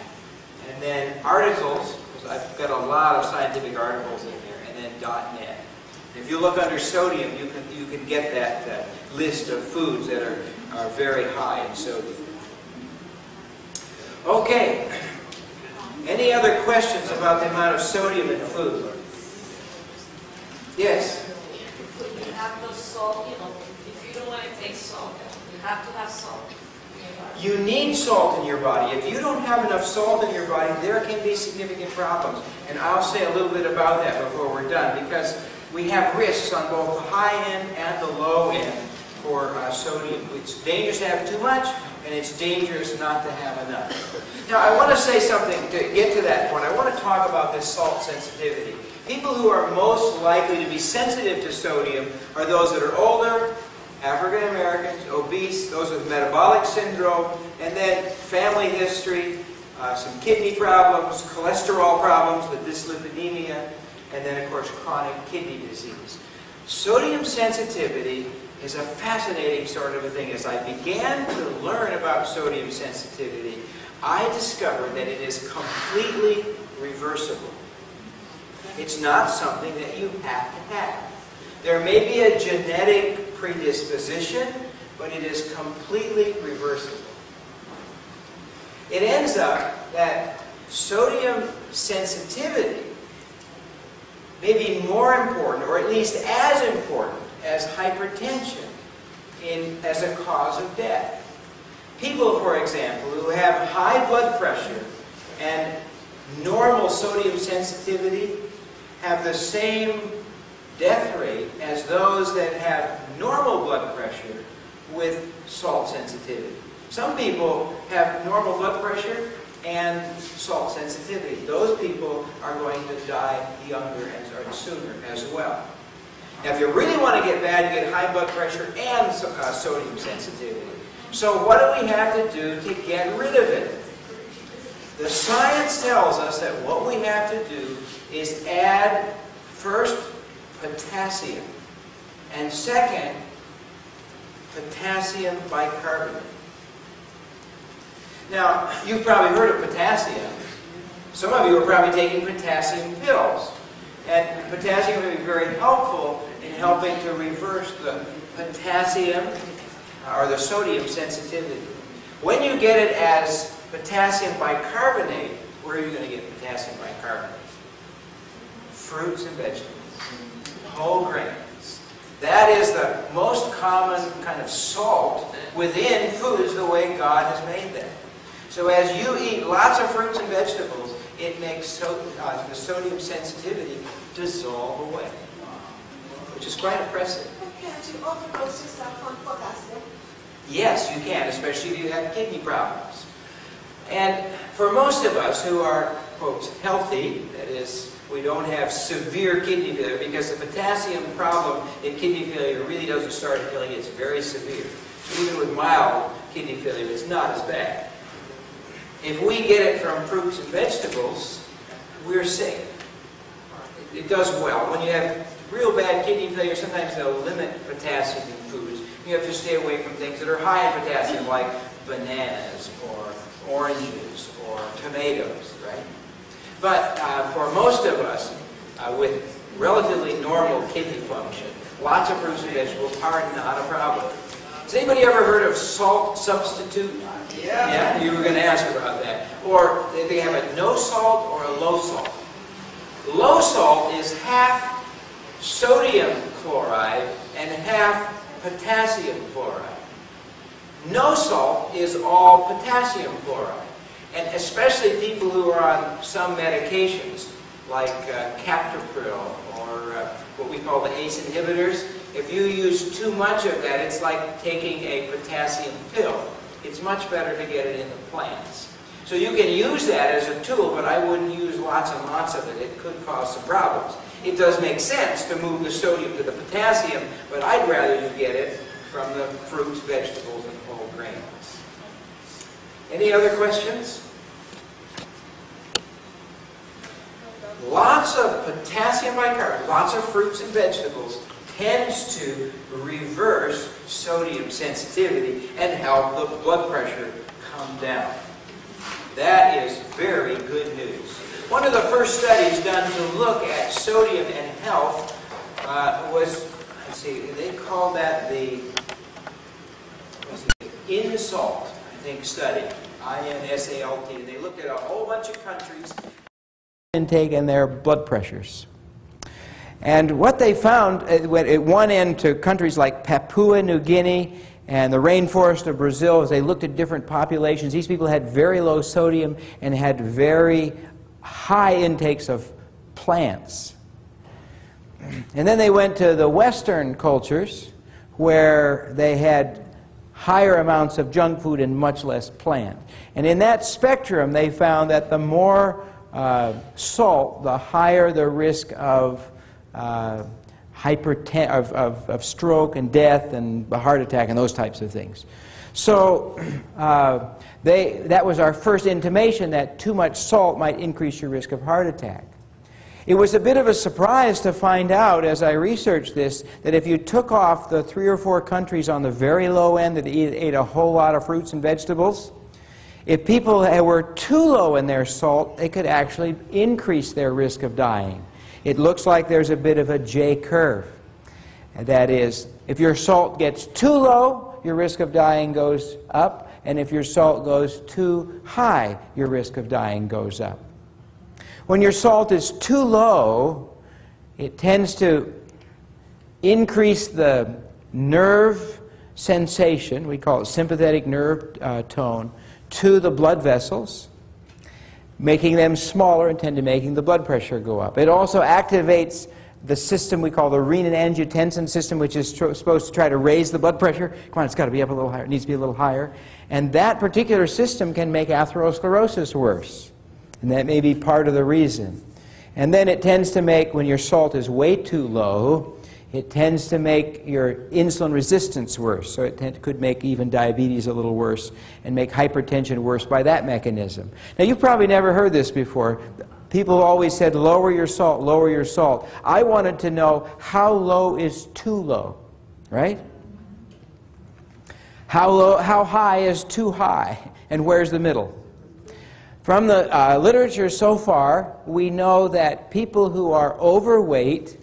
and then articles, because I've got a lot of scientific articles in there, and then .net. If you look under sodium, you can, you can get that uh, list of foods that are, are very high in sodium. Okay. Any other questions about the amount of sodium in food? Yes? You have no salt, you know, if you don't want to take salt, you have to have salt. You need salt in your body. If you don't have enough salt in your body, there can be significant problems. And I'll say a little bit about that before we're done, because we have risks on both the high end and the low end for uh, sodium. It's dangerous to have too much, and it's dangerous not to have enough. Now, I want to say something to get to that point. I want to talk about this salt sensitivity. People who are most likely to be sensitive to sodium are those that are older, African Americans, obese, those with metabolic syndrome, and then family history, uh, some kidney problems, cholesterol problems with dyslipidemia, and then, of course, chronic kidney disease. Sodium sensitivity is a fascinating sort of a thing. As I began to learn about sodium sensitivity, I discovered that it is completely reversible. It's not something that you have to have. There may be a genetic predisposition, but it is completely reversible. It ends up that sodium sensitivity may be more important, or at least as important, as hypertension in, as a cause of death. People, for example, who have high blood pressure and normal sodium sensitivity have the same death rate as those that have normal blood pressure with salt sensitivity. Some people have normal blood pressure and salt sensitivity. Those people are going to die younger and sooner as well. Now, if you really want to get bad, you get high blood pressure and uh, sodium sensitivity. So what do we have to do to get rid of it? The science tells us that what we have to do is add, first, potassium, and second, potassium bicarbonate. Now, you've probably heard of potassium. Some of you are probably taking potassium pills. And potassium will be very helpful in helping to reverse the potassium or the sodium sensitivity. When you get it as potassium bicarbonate, where are you going to get potassium bicarbonate? Fruits and vegetables, whole grains. That is the most common kind of salt within foods the way God has made them. So as you eat lots of fruits and vegetables, it makes so, uh, the sodium sensitivity dissolve away, which is quite impressive. Can't you overdose yourself on potassium? Yes, you can, especially if you have kidney problems. And for most of us who are, quote, healthy, that is, we don't have severe kidney failure, because the potassium problem in kidney failure really doesn't start until it gets very severe. Even with mild kidney failure, it's not as bad. If we get it from fruits and vegetables, we're safe. It does well. When you have real bad kidney failure, sometimes they'll limit potassium in foods. You have to stay away from things that are high in potassium, like bananas or oranges or tomatoes, right? But uh, for most of us, uh, with relatively normal kidney function, lots of fruits and vegetables are not a problem. Has anybody ever heard of salt substitute? Yeah. Yeah, you were going to ask about that. Or they have a no salt or a low salt. Low salt is half sodium chloride and half potassium chloride. No salt is all potassium chloride. And especially people who are on some medications, like uh, captopril or uh, what we call the ACE inhibitors, if you use too much of that, it's like taking a potassium pill. It's much better to get it in the plants. So you can use that as a tool, but I wouldn't use lots and lots of it. It could cause some problems. It does make sense to move the sodium to the potassium, but I'd rather you get it from the fruits, vegetables, and whole grains. Any other questions? Lots of potassium bicarbonate, lots of fruits and vegetables tends to reverse sodium sensitivity and help the blood pressure come down. That is very good news. One of the first studies done to look at sodium and health uh, was, let's see, they call that the INSALT, I think, study. I-N-S-A-L-T. And They looked at a whole bunch of countries intake and their blood pressures. And what they found uh, at one end to countries like Papua New Guinea and the rainforest of Brazil, as they looked at different populations, these people had very low sodium and had very high intakes of plants. And then they went to the Western cultures where they had higher amounts of junk food and much less plant. And in that spectrum, they found that the more uh, salt, the higher the risk of, uh, of, of, of, stroke and death and a heart attack and those types of things. So uh, they, that was our first intimation that too much salt might increase your risk of heart attack. It was a bit of a surprise to find out as I researched this that if you took off the three or four countries on the very low end that ate a whole lot of fruits and vegetables, if people were too low in their salt, they could actually increase their risk of dying. It looks like there's a bit of a J curve. That is, if your salt gets too low, your risk of dying goes up, and if your salt goes too high, your risk of dying goes up. When your salt is too low, it tends to increase the nerve sensation, we call it sympathetic nerve uh, tone, to the blood vessels, making them smaller and tend to making the blood pressure go up. It also activates the system we call the renin-angiotensin system, which is supposed to try to raise the blood pressure. Come on, it's got to be up a little higher. It needs to be a little higher. And that particular system can make atherosclerosis worse. And that may be part of the reason. And then it tends to make, when your salt is way too low, it tends to make your insulin resistance worse. So it could make even diabetes a little worse and make hypertension worse by that mechanism. Now, you've probably never heard this before. People always said, lower your salt, lower your salt. I wanted to know how low is too low, right? How, low, how high is too high? And where's the middle? From the uh, literature so far, we know that people who are overweight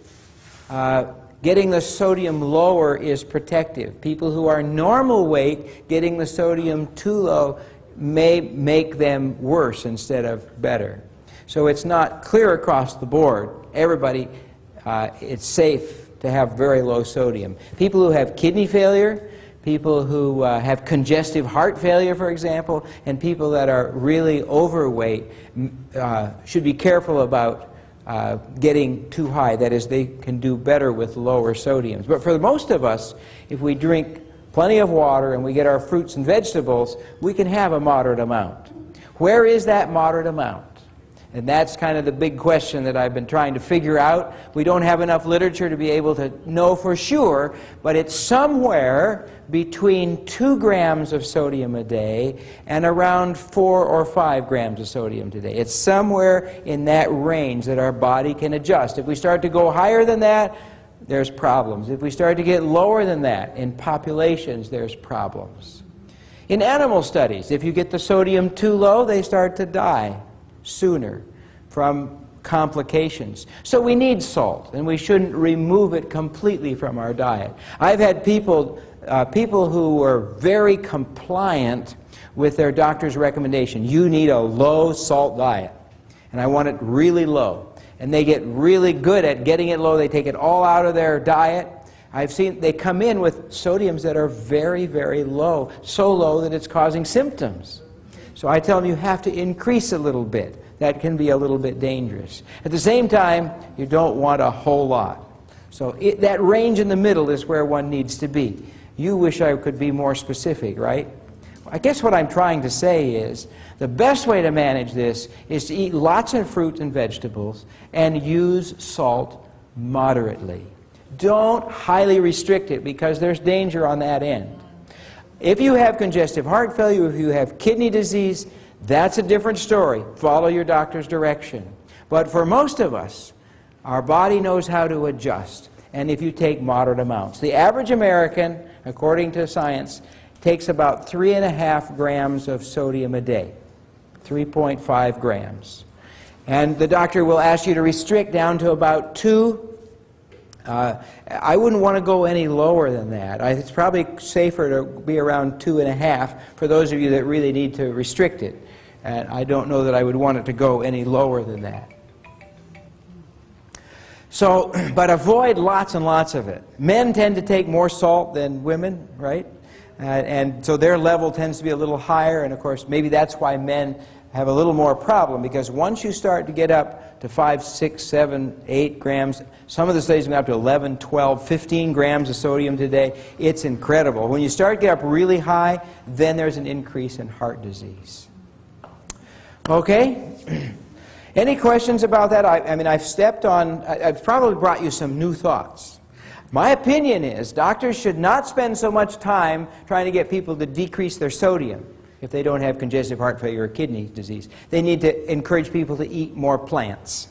uh, getting the sodium lower is protective. People who are normal weight, getting the sodium too low may make them worse instead of better. So it's not clear across the board. Everybody, uh, it's safe to have very low sodium. People who have kidney failure, people who uh, have congestive heart failure, for example, and people that are really overweight uh, should be careful about uh, getting too high. That is, they can do better with lower sodiums. But for most of us, if we drink plenty of water and we get our fruits and vegetables, we can have a moderate amount. Where is that moderate amount? And that's kind of the big question that I've been trying to figure out. We don't have enough literature to be able to know for sure, but it's somewhere between 2 grams of sodium a day and around 4 or 5 grams of sodium today. It's somewhere in that range that our body can adjust. If we start to go higher than that, there's problems. If we start to get lower than that in populations, there's problems. In animal studies, if you get the sodium too low, they start to die sooner from complications. So we need salt, and we shouldn't remove it completely from our diet. I've had people, uh, people who were very compliant with their doctor's recommendation. You need a low salt diet, and I want it really low. And they get really good at getting it low. They take it all out of their diet. I've seen they come in with sodiums that are very, very low, so low that it's causing symptoms. So I tell them you have to increase a little bit. That can be a little bit dangerous. At the same time, you don't want a whole lot. So it, that range in the middle is where one needs to be. You wish I could be more specific, right? I guess what I'm trying to say is the best way to manage this is to eat lots of fruit and vegetables and use salt moderately. Don't highly restrict it because there's danger on that end. If you have congestive heart failure, if you have kidney disease, that's a different story. Follow your doctor's direction. But for most of us, our body knows how to adjust. And if you take moderate amounts, the average American, according to science, takes about three and a half grams of sodium a day, 3.5 grams. And the doctor will ask you to restrict down to about two uh, I wouldn't want to go any lower than that. I, it's probably safer to be around two and a half for those of you that really need to restrict it. And I don't know that I would want it to go any lower than that. So, but avoid lots and lots of it. Men tend to take more salt than women, right? Uh, and so their level tends to be a little higher, and of course, maybe that's why men have a little more problem because once you start to get up to 5, 6, 7, 8 grams, some of the studies go up to 11, 12, 15 grams of sodium today. It's incredible. When you start to get up really high, then there's an increase in heart disease. Okay? Any questions about that? I, I mean, I've stepped on, I, I've probably brought you some new thoughts. My opinion is doctors should not spend so much time trying to get people to decrease their sodium if they don't have congestive heart failure or kidney disease. They need to encourage people to eat more plants.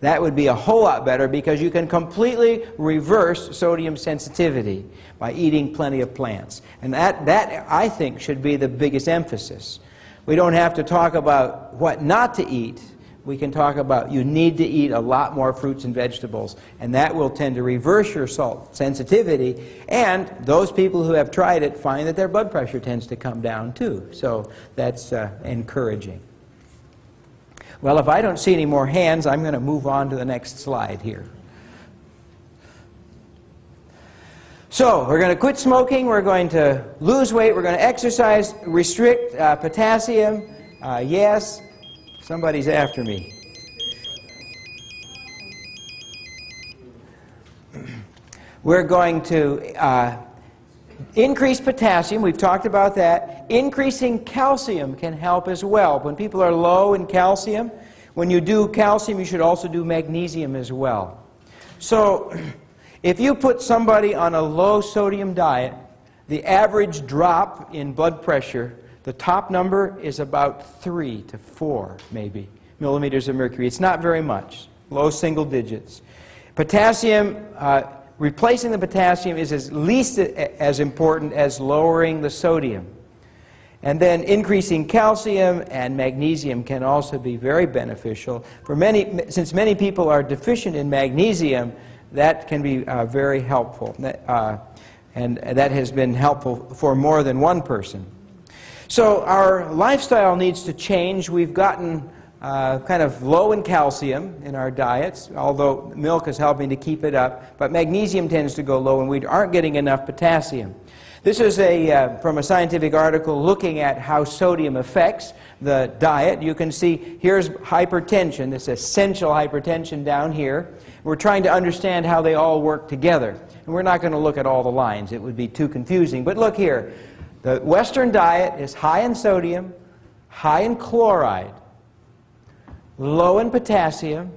That would be a whole lot better because you can completely reverse sodium sensitivity by eating plenty of plants. And that, that, I think, should be the biggest emphasis. We don't have to talk about what not to eat we can talk about you need to eat a lot more fruits and vegetables, and that will tend to reverse your salt sensitivity. And those people who have tried it find that their blood pressure tends to come down too. So that's uh, encouraging. Well, if I don't see any more hands, I'm going to move on to the next slide here. So, we're going to quit smoking, we're going to lose weight, we're going to exercise, restrict uh, potassium, uh, yes, Somebody's after me. We're going to uh, increase potassium. We've talked about that. Increasing calcium can help as well. When people are low in calcium, when you do calcium, you should also do magnesium as well. So, if you put somebody on a low sodium diet, the average drop in blood pressure the top number is about 3 to 4, maybe, millimeters of mercury. It's not very much, low single digits. Potassium, uh, replacing the potassium is at least as important as lowering the sodium. And then increasing calcium and magnesium can also be very beneficial. For many, since many people are deficient in magnesium, that can be uh, very helpful. Uh, and that has been helpful for more than one person. So our lifestyle needs to change. We've gotten uh, kind of low in calcium in our diets, although milk is helping to keep it up. But magnesium tends to go low, and we aren't getting enough potassium. This is a, uh, from a scientific article looking at how sodium affects the diet. You can see here's hypertension, this essential hypertension down here. We're trying to understand how they all work together. And we're not going to look at all the lines, it would be too confusing. But look here the Western diet is high in sodium, high in chloride, low in potassium,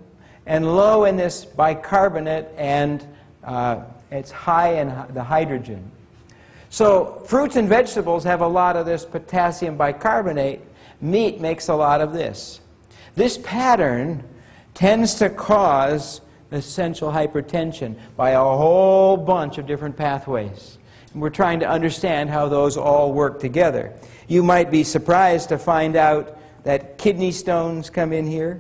and low in this bicarbonate, and uh, it's high in the hydrogen. So, fruits and vegetables have a lot of this potassium bicarbonate. Meat makes a lot of this. This pattern tends to cause essential hypertension by a whole bunch of different pathways. We're trying to understand how those all work together. You might be surprised to find out that kidney stones come in here,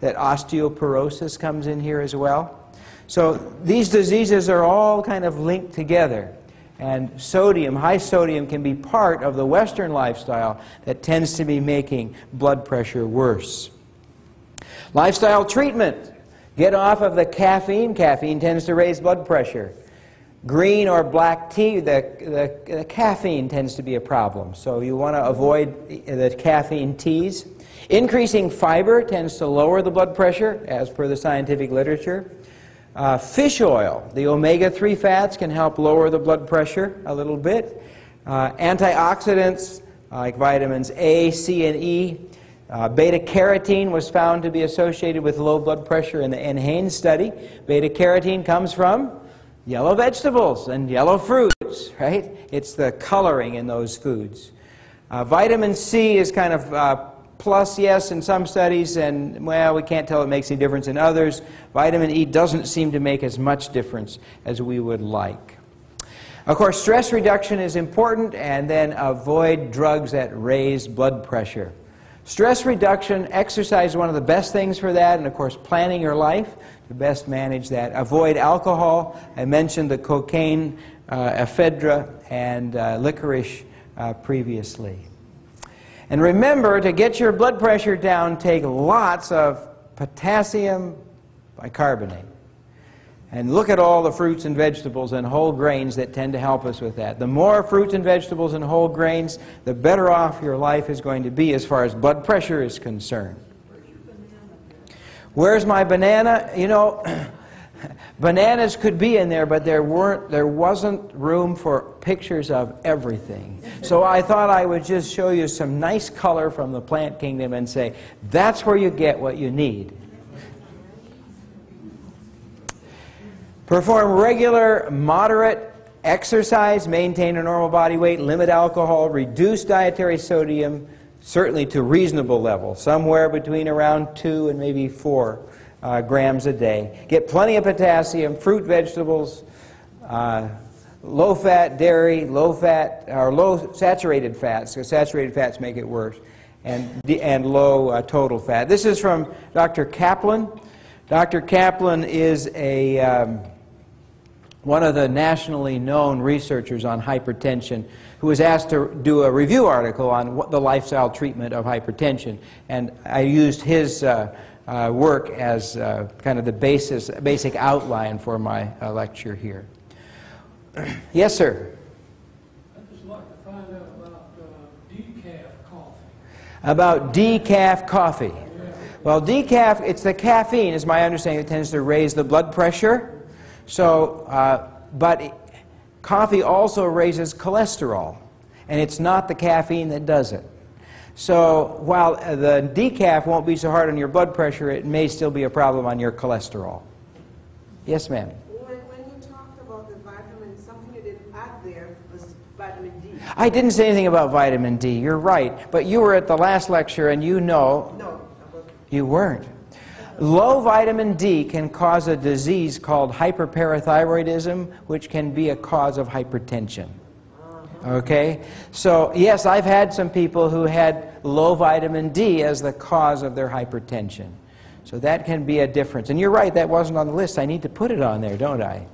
that osteoporosis comes in here as well. So these diseases are all kind of linked together. And sodium, high sodium, can be part of the Western lifestyle that tends to be making blood pressure worse. Lifestyle treatment Get off of the caffeine. Caffeine tends to raise blood pressure. Green or black tea, the, the, the caffeine tends to be a problem. So you want to avoid the caffeine teas. Increasing fiber tends to lower the blood pressure, as per the scientific literature. Uh, fish oil, the omega 3 fats, can help lower the blood pressure a little bit. Uh, antioxidants like vitamins A, C, and E uh, beta carotene was found to be associated with low blood pressure in the NHANES study. Beta carotene comes from yellow vegetables and yellow fruits, right? It's the coloring in those foods. Uh, vitamin C is kind of uh, plus, yes, in some studies, and well, we can't tell it makes any difference in others. Vitamin E doesn't seem to make as much difference as we would like. Of course, stress reduction is important, and then avoid drugs that raise blood pressure. Stress reduction, exercise is one of the best things for that, and of course, planning your life to best manage that. Avoid alcohol. I mentioned the cocaine, uh, ephedra, and uh, licorice uh, previously. And remember, to get your blood pressure down, take lots of potassium bicarbonate. And look at all the fruits and vegetables and whole grains that tend to help us with that. The more fruits and vegetables and whole grains, the better off your life is going to be as far as blood pressure is concerned. Where's my banana? You know, bananas could be in there, but there weren't there wasn't room for pictures of everything. So I thought I would just show you some nice color from the plant kingdom and say, that's where you get what you need. Perform regular, moderate exercise, maintain a normal body weight, limit alcohol, reduce dietary sodium, certainly to reasonable levels, somewhere between around 2 and maybe 4 uh, grams a day. Get plenty of potassium, fruit, vegetables, uh, low fat dairy, low fat, or low saturated fats, because saturated fats make it worse, and, and low uh, total fat. This is from Dr. Kaplan. Dr. Kaplan is a. Um, one of the nationally known researchers on hypertension who was asked to do a review article on what the lifestyle treatment of hypertension. And I used his uh, uh, work as uh, kind of the basis, basic outline for my uh, lecture here. yes, sir? I'd just like to find out about uh, decaf coffee. About decaf coffee. Well, decaf, it's the caffeine, is my understanding, that tends to raise the blood pressure. So, uh, but coffee also raises cholesterol, and it's not the caffeine that does it. So while the decaf won't be so hard on your blood pressure, it may still be a problem on your cholesterol. Yes, ma'am. When, when you talked about the vitamin, something you didn't add there was vitamin D. I didn't say anything about vitamin D. You're right. But you were at the last lecture, and you know. No, You weren't. Low vitamin D can cause a disease called hyperparathyroidism, which can be a cause of hypertension. Okay? So, yes, I've had some people who had low vitamin D as the cause of their hypertension. So that can be a difference. And you're right, that wasn't on the list. I need to put it on there, don't I?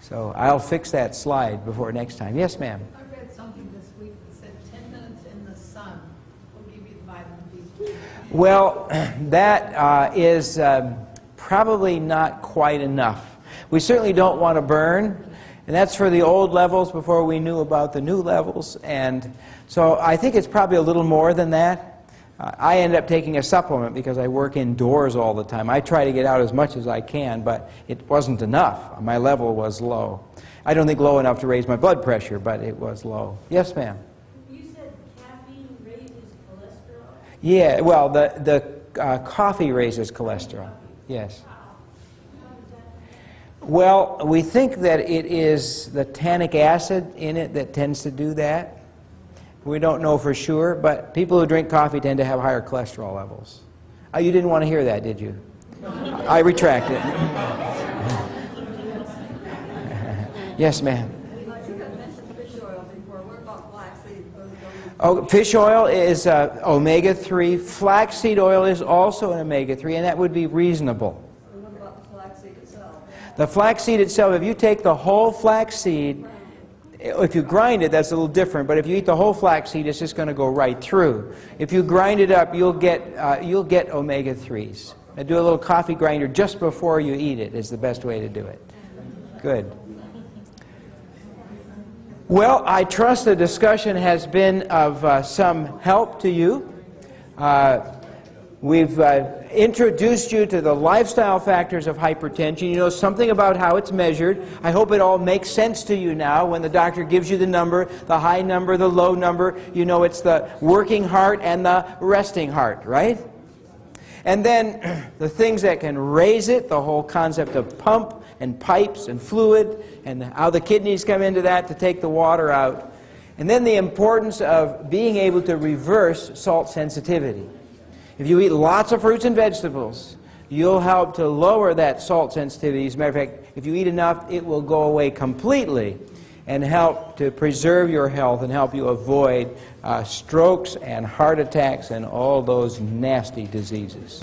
So I'll fix that slide before next time. Yes, ma'am. I read something this week that said 10 minutes in the sun will give you the vitamin D. Well, that uh, is um, probably not quite enough. We certainly don't want to burn, and that's for the old levels before we knew about the new levels. And so I think it's probably a little more than that. Uh, I end up taking a supplement because I work indoors all the time. I try to get out as much as I can, but it wasn't enough. My level was low. I don't think low enough to raise my blood pressure, but it was low. Yes, ma'am. You said caffeine raises cholesterol? Yeah, well, the, the uh, coffee raises cholesterol. Yes. Well, we think that it is the tannic acid in it that tends to do that. We don't know for sure, but people who drink coffee tend to have higher cholesterol levels. Oh, you didn't want to hear that, did you? I retract it. yes, ma'am. You had mentioned fish oil before, what about flaxseed? Oh, fish oil is uh, omega-3. Flaxseed oil is also an omega-3, and that would be reasonable. And what about the flaxseed itself? The flaxseed itself, if you take the whole flaxseed, if you grind it, that's a little different, but if you eat the whole flaxseed, it's just going to go right through. If you grind it up, you'll get, uh, you'll get omega-3s. And do a little coffee grinder just before you eat it is the best way to do it. Good. Well, I trust the discussion has been of uh, some help to you. Uh, we've uh, introduced you to the lifestyle factors of hypertension. You know something about how it's measured. I hope it all makes sense to you now when the doctor gives you the number, the high number, the low number. You know it's the working heart and the resting heart, right? And then the things that can raise it, the whole concept of pump and pipes and fluid, and how the kidneys come into that to take the water out. And then the importance of being able to reverse salt sensitivity. If you eat lots of fruits and vegetables, you'll help to lower that salt sensitivity. As a matter of fact, if you eat enough, it will go away completely and help to preserve your health and help you avoid uh, strokes and heart attacks and all those nasty diseases.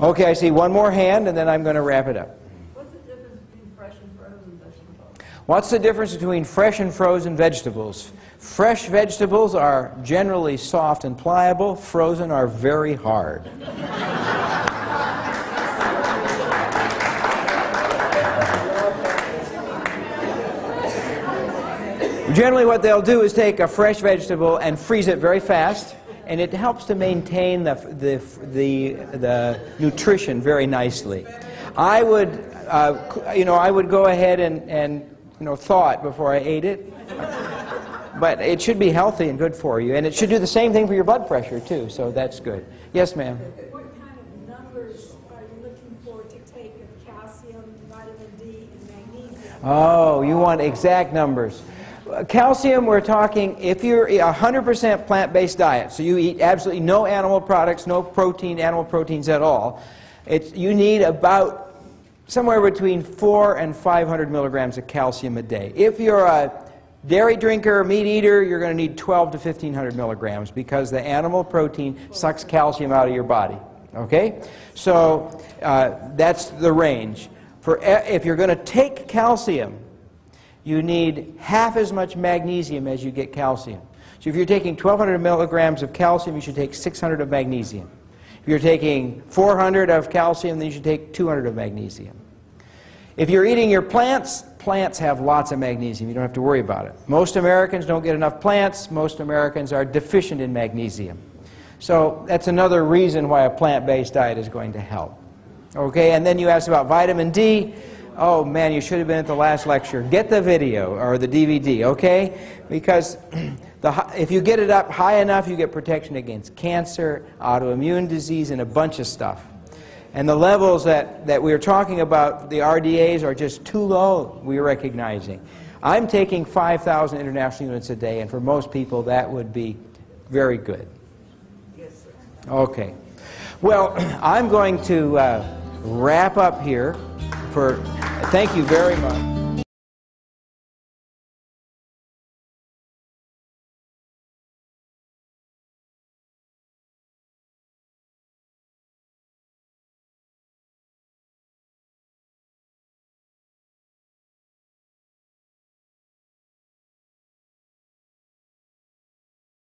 Okay, I see one more hand, and then I'm going to wrap it up. What's the difference between fresh and frozen vegetables? What's the difference between fresh and frozen vegetables? Fresh vegetables are generally soft and pliable, frozen are very hard. Generally, what they'll do is take a fresh vegetable and freeze it very fast, and it helps to maintain the, the, the, the nutrition very nicely. I would, uh, you know, I would go ahead and, and you know, thaw it before I ate it. But it should be healthy and good for you, and it should do the same thing for your blood pressure too. So that's good. Yes, ma'am. What kind of numbers are you looking for to take of calcium, vitamin D, and magnesium? Oh, you want exact numbers. Calcium, we're talking if you're a 100% plant-based diet, so you eat absolutely no animal products, no protein, animal proteins at all, it's, you need about somewhere between 4 and 500 milligrams of calcium a day. If you're a dairy drinker, meat eater, you're going to need 12 to 1500 milligrams because the animal protein sucks calcium out of your body. Okay? So uh, that's the range. For, if you're going to take calcium, you need half as much magnesium as you get calcium. So if you're taking 1,200 milligrams of calcium, you should take 600 of magnesium. If you're taking 400 of calcium, then you should take 200 of magnesium. If you're eating your plants, plants have lots of magnesium. You don't have to worry about it. Most Americans don't get enough plants. Most Americans are deficient in magnesium. So that's another reason why a plant-based diet is going to help. Okay, and then you asked about vitamin D. Oh man, you should have been at the last lecture. Get the video or the DVD, okay? Because the, if you get it up high enough, you get protection against cancer, autoimmune disease, and a bunch of stuff. And the levels that, that we are talking about, the RDAs, are just too low, we're recognizing. I'm taking 5,000 international units a day, and for most people, that would be very good. Yes, sir. Okay. Well, I'm going to uh, wrap up here for, thank you very much.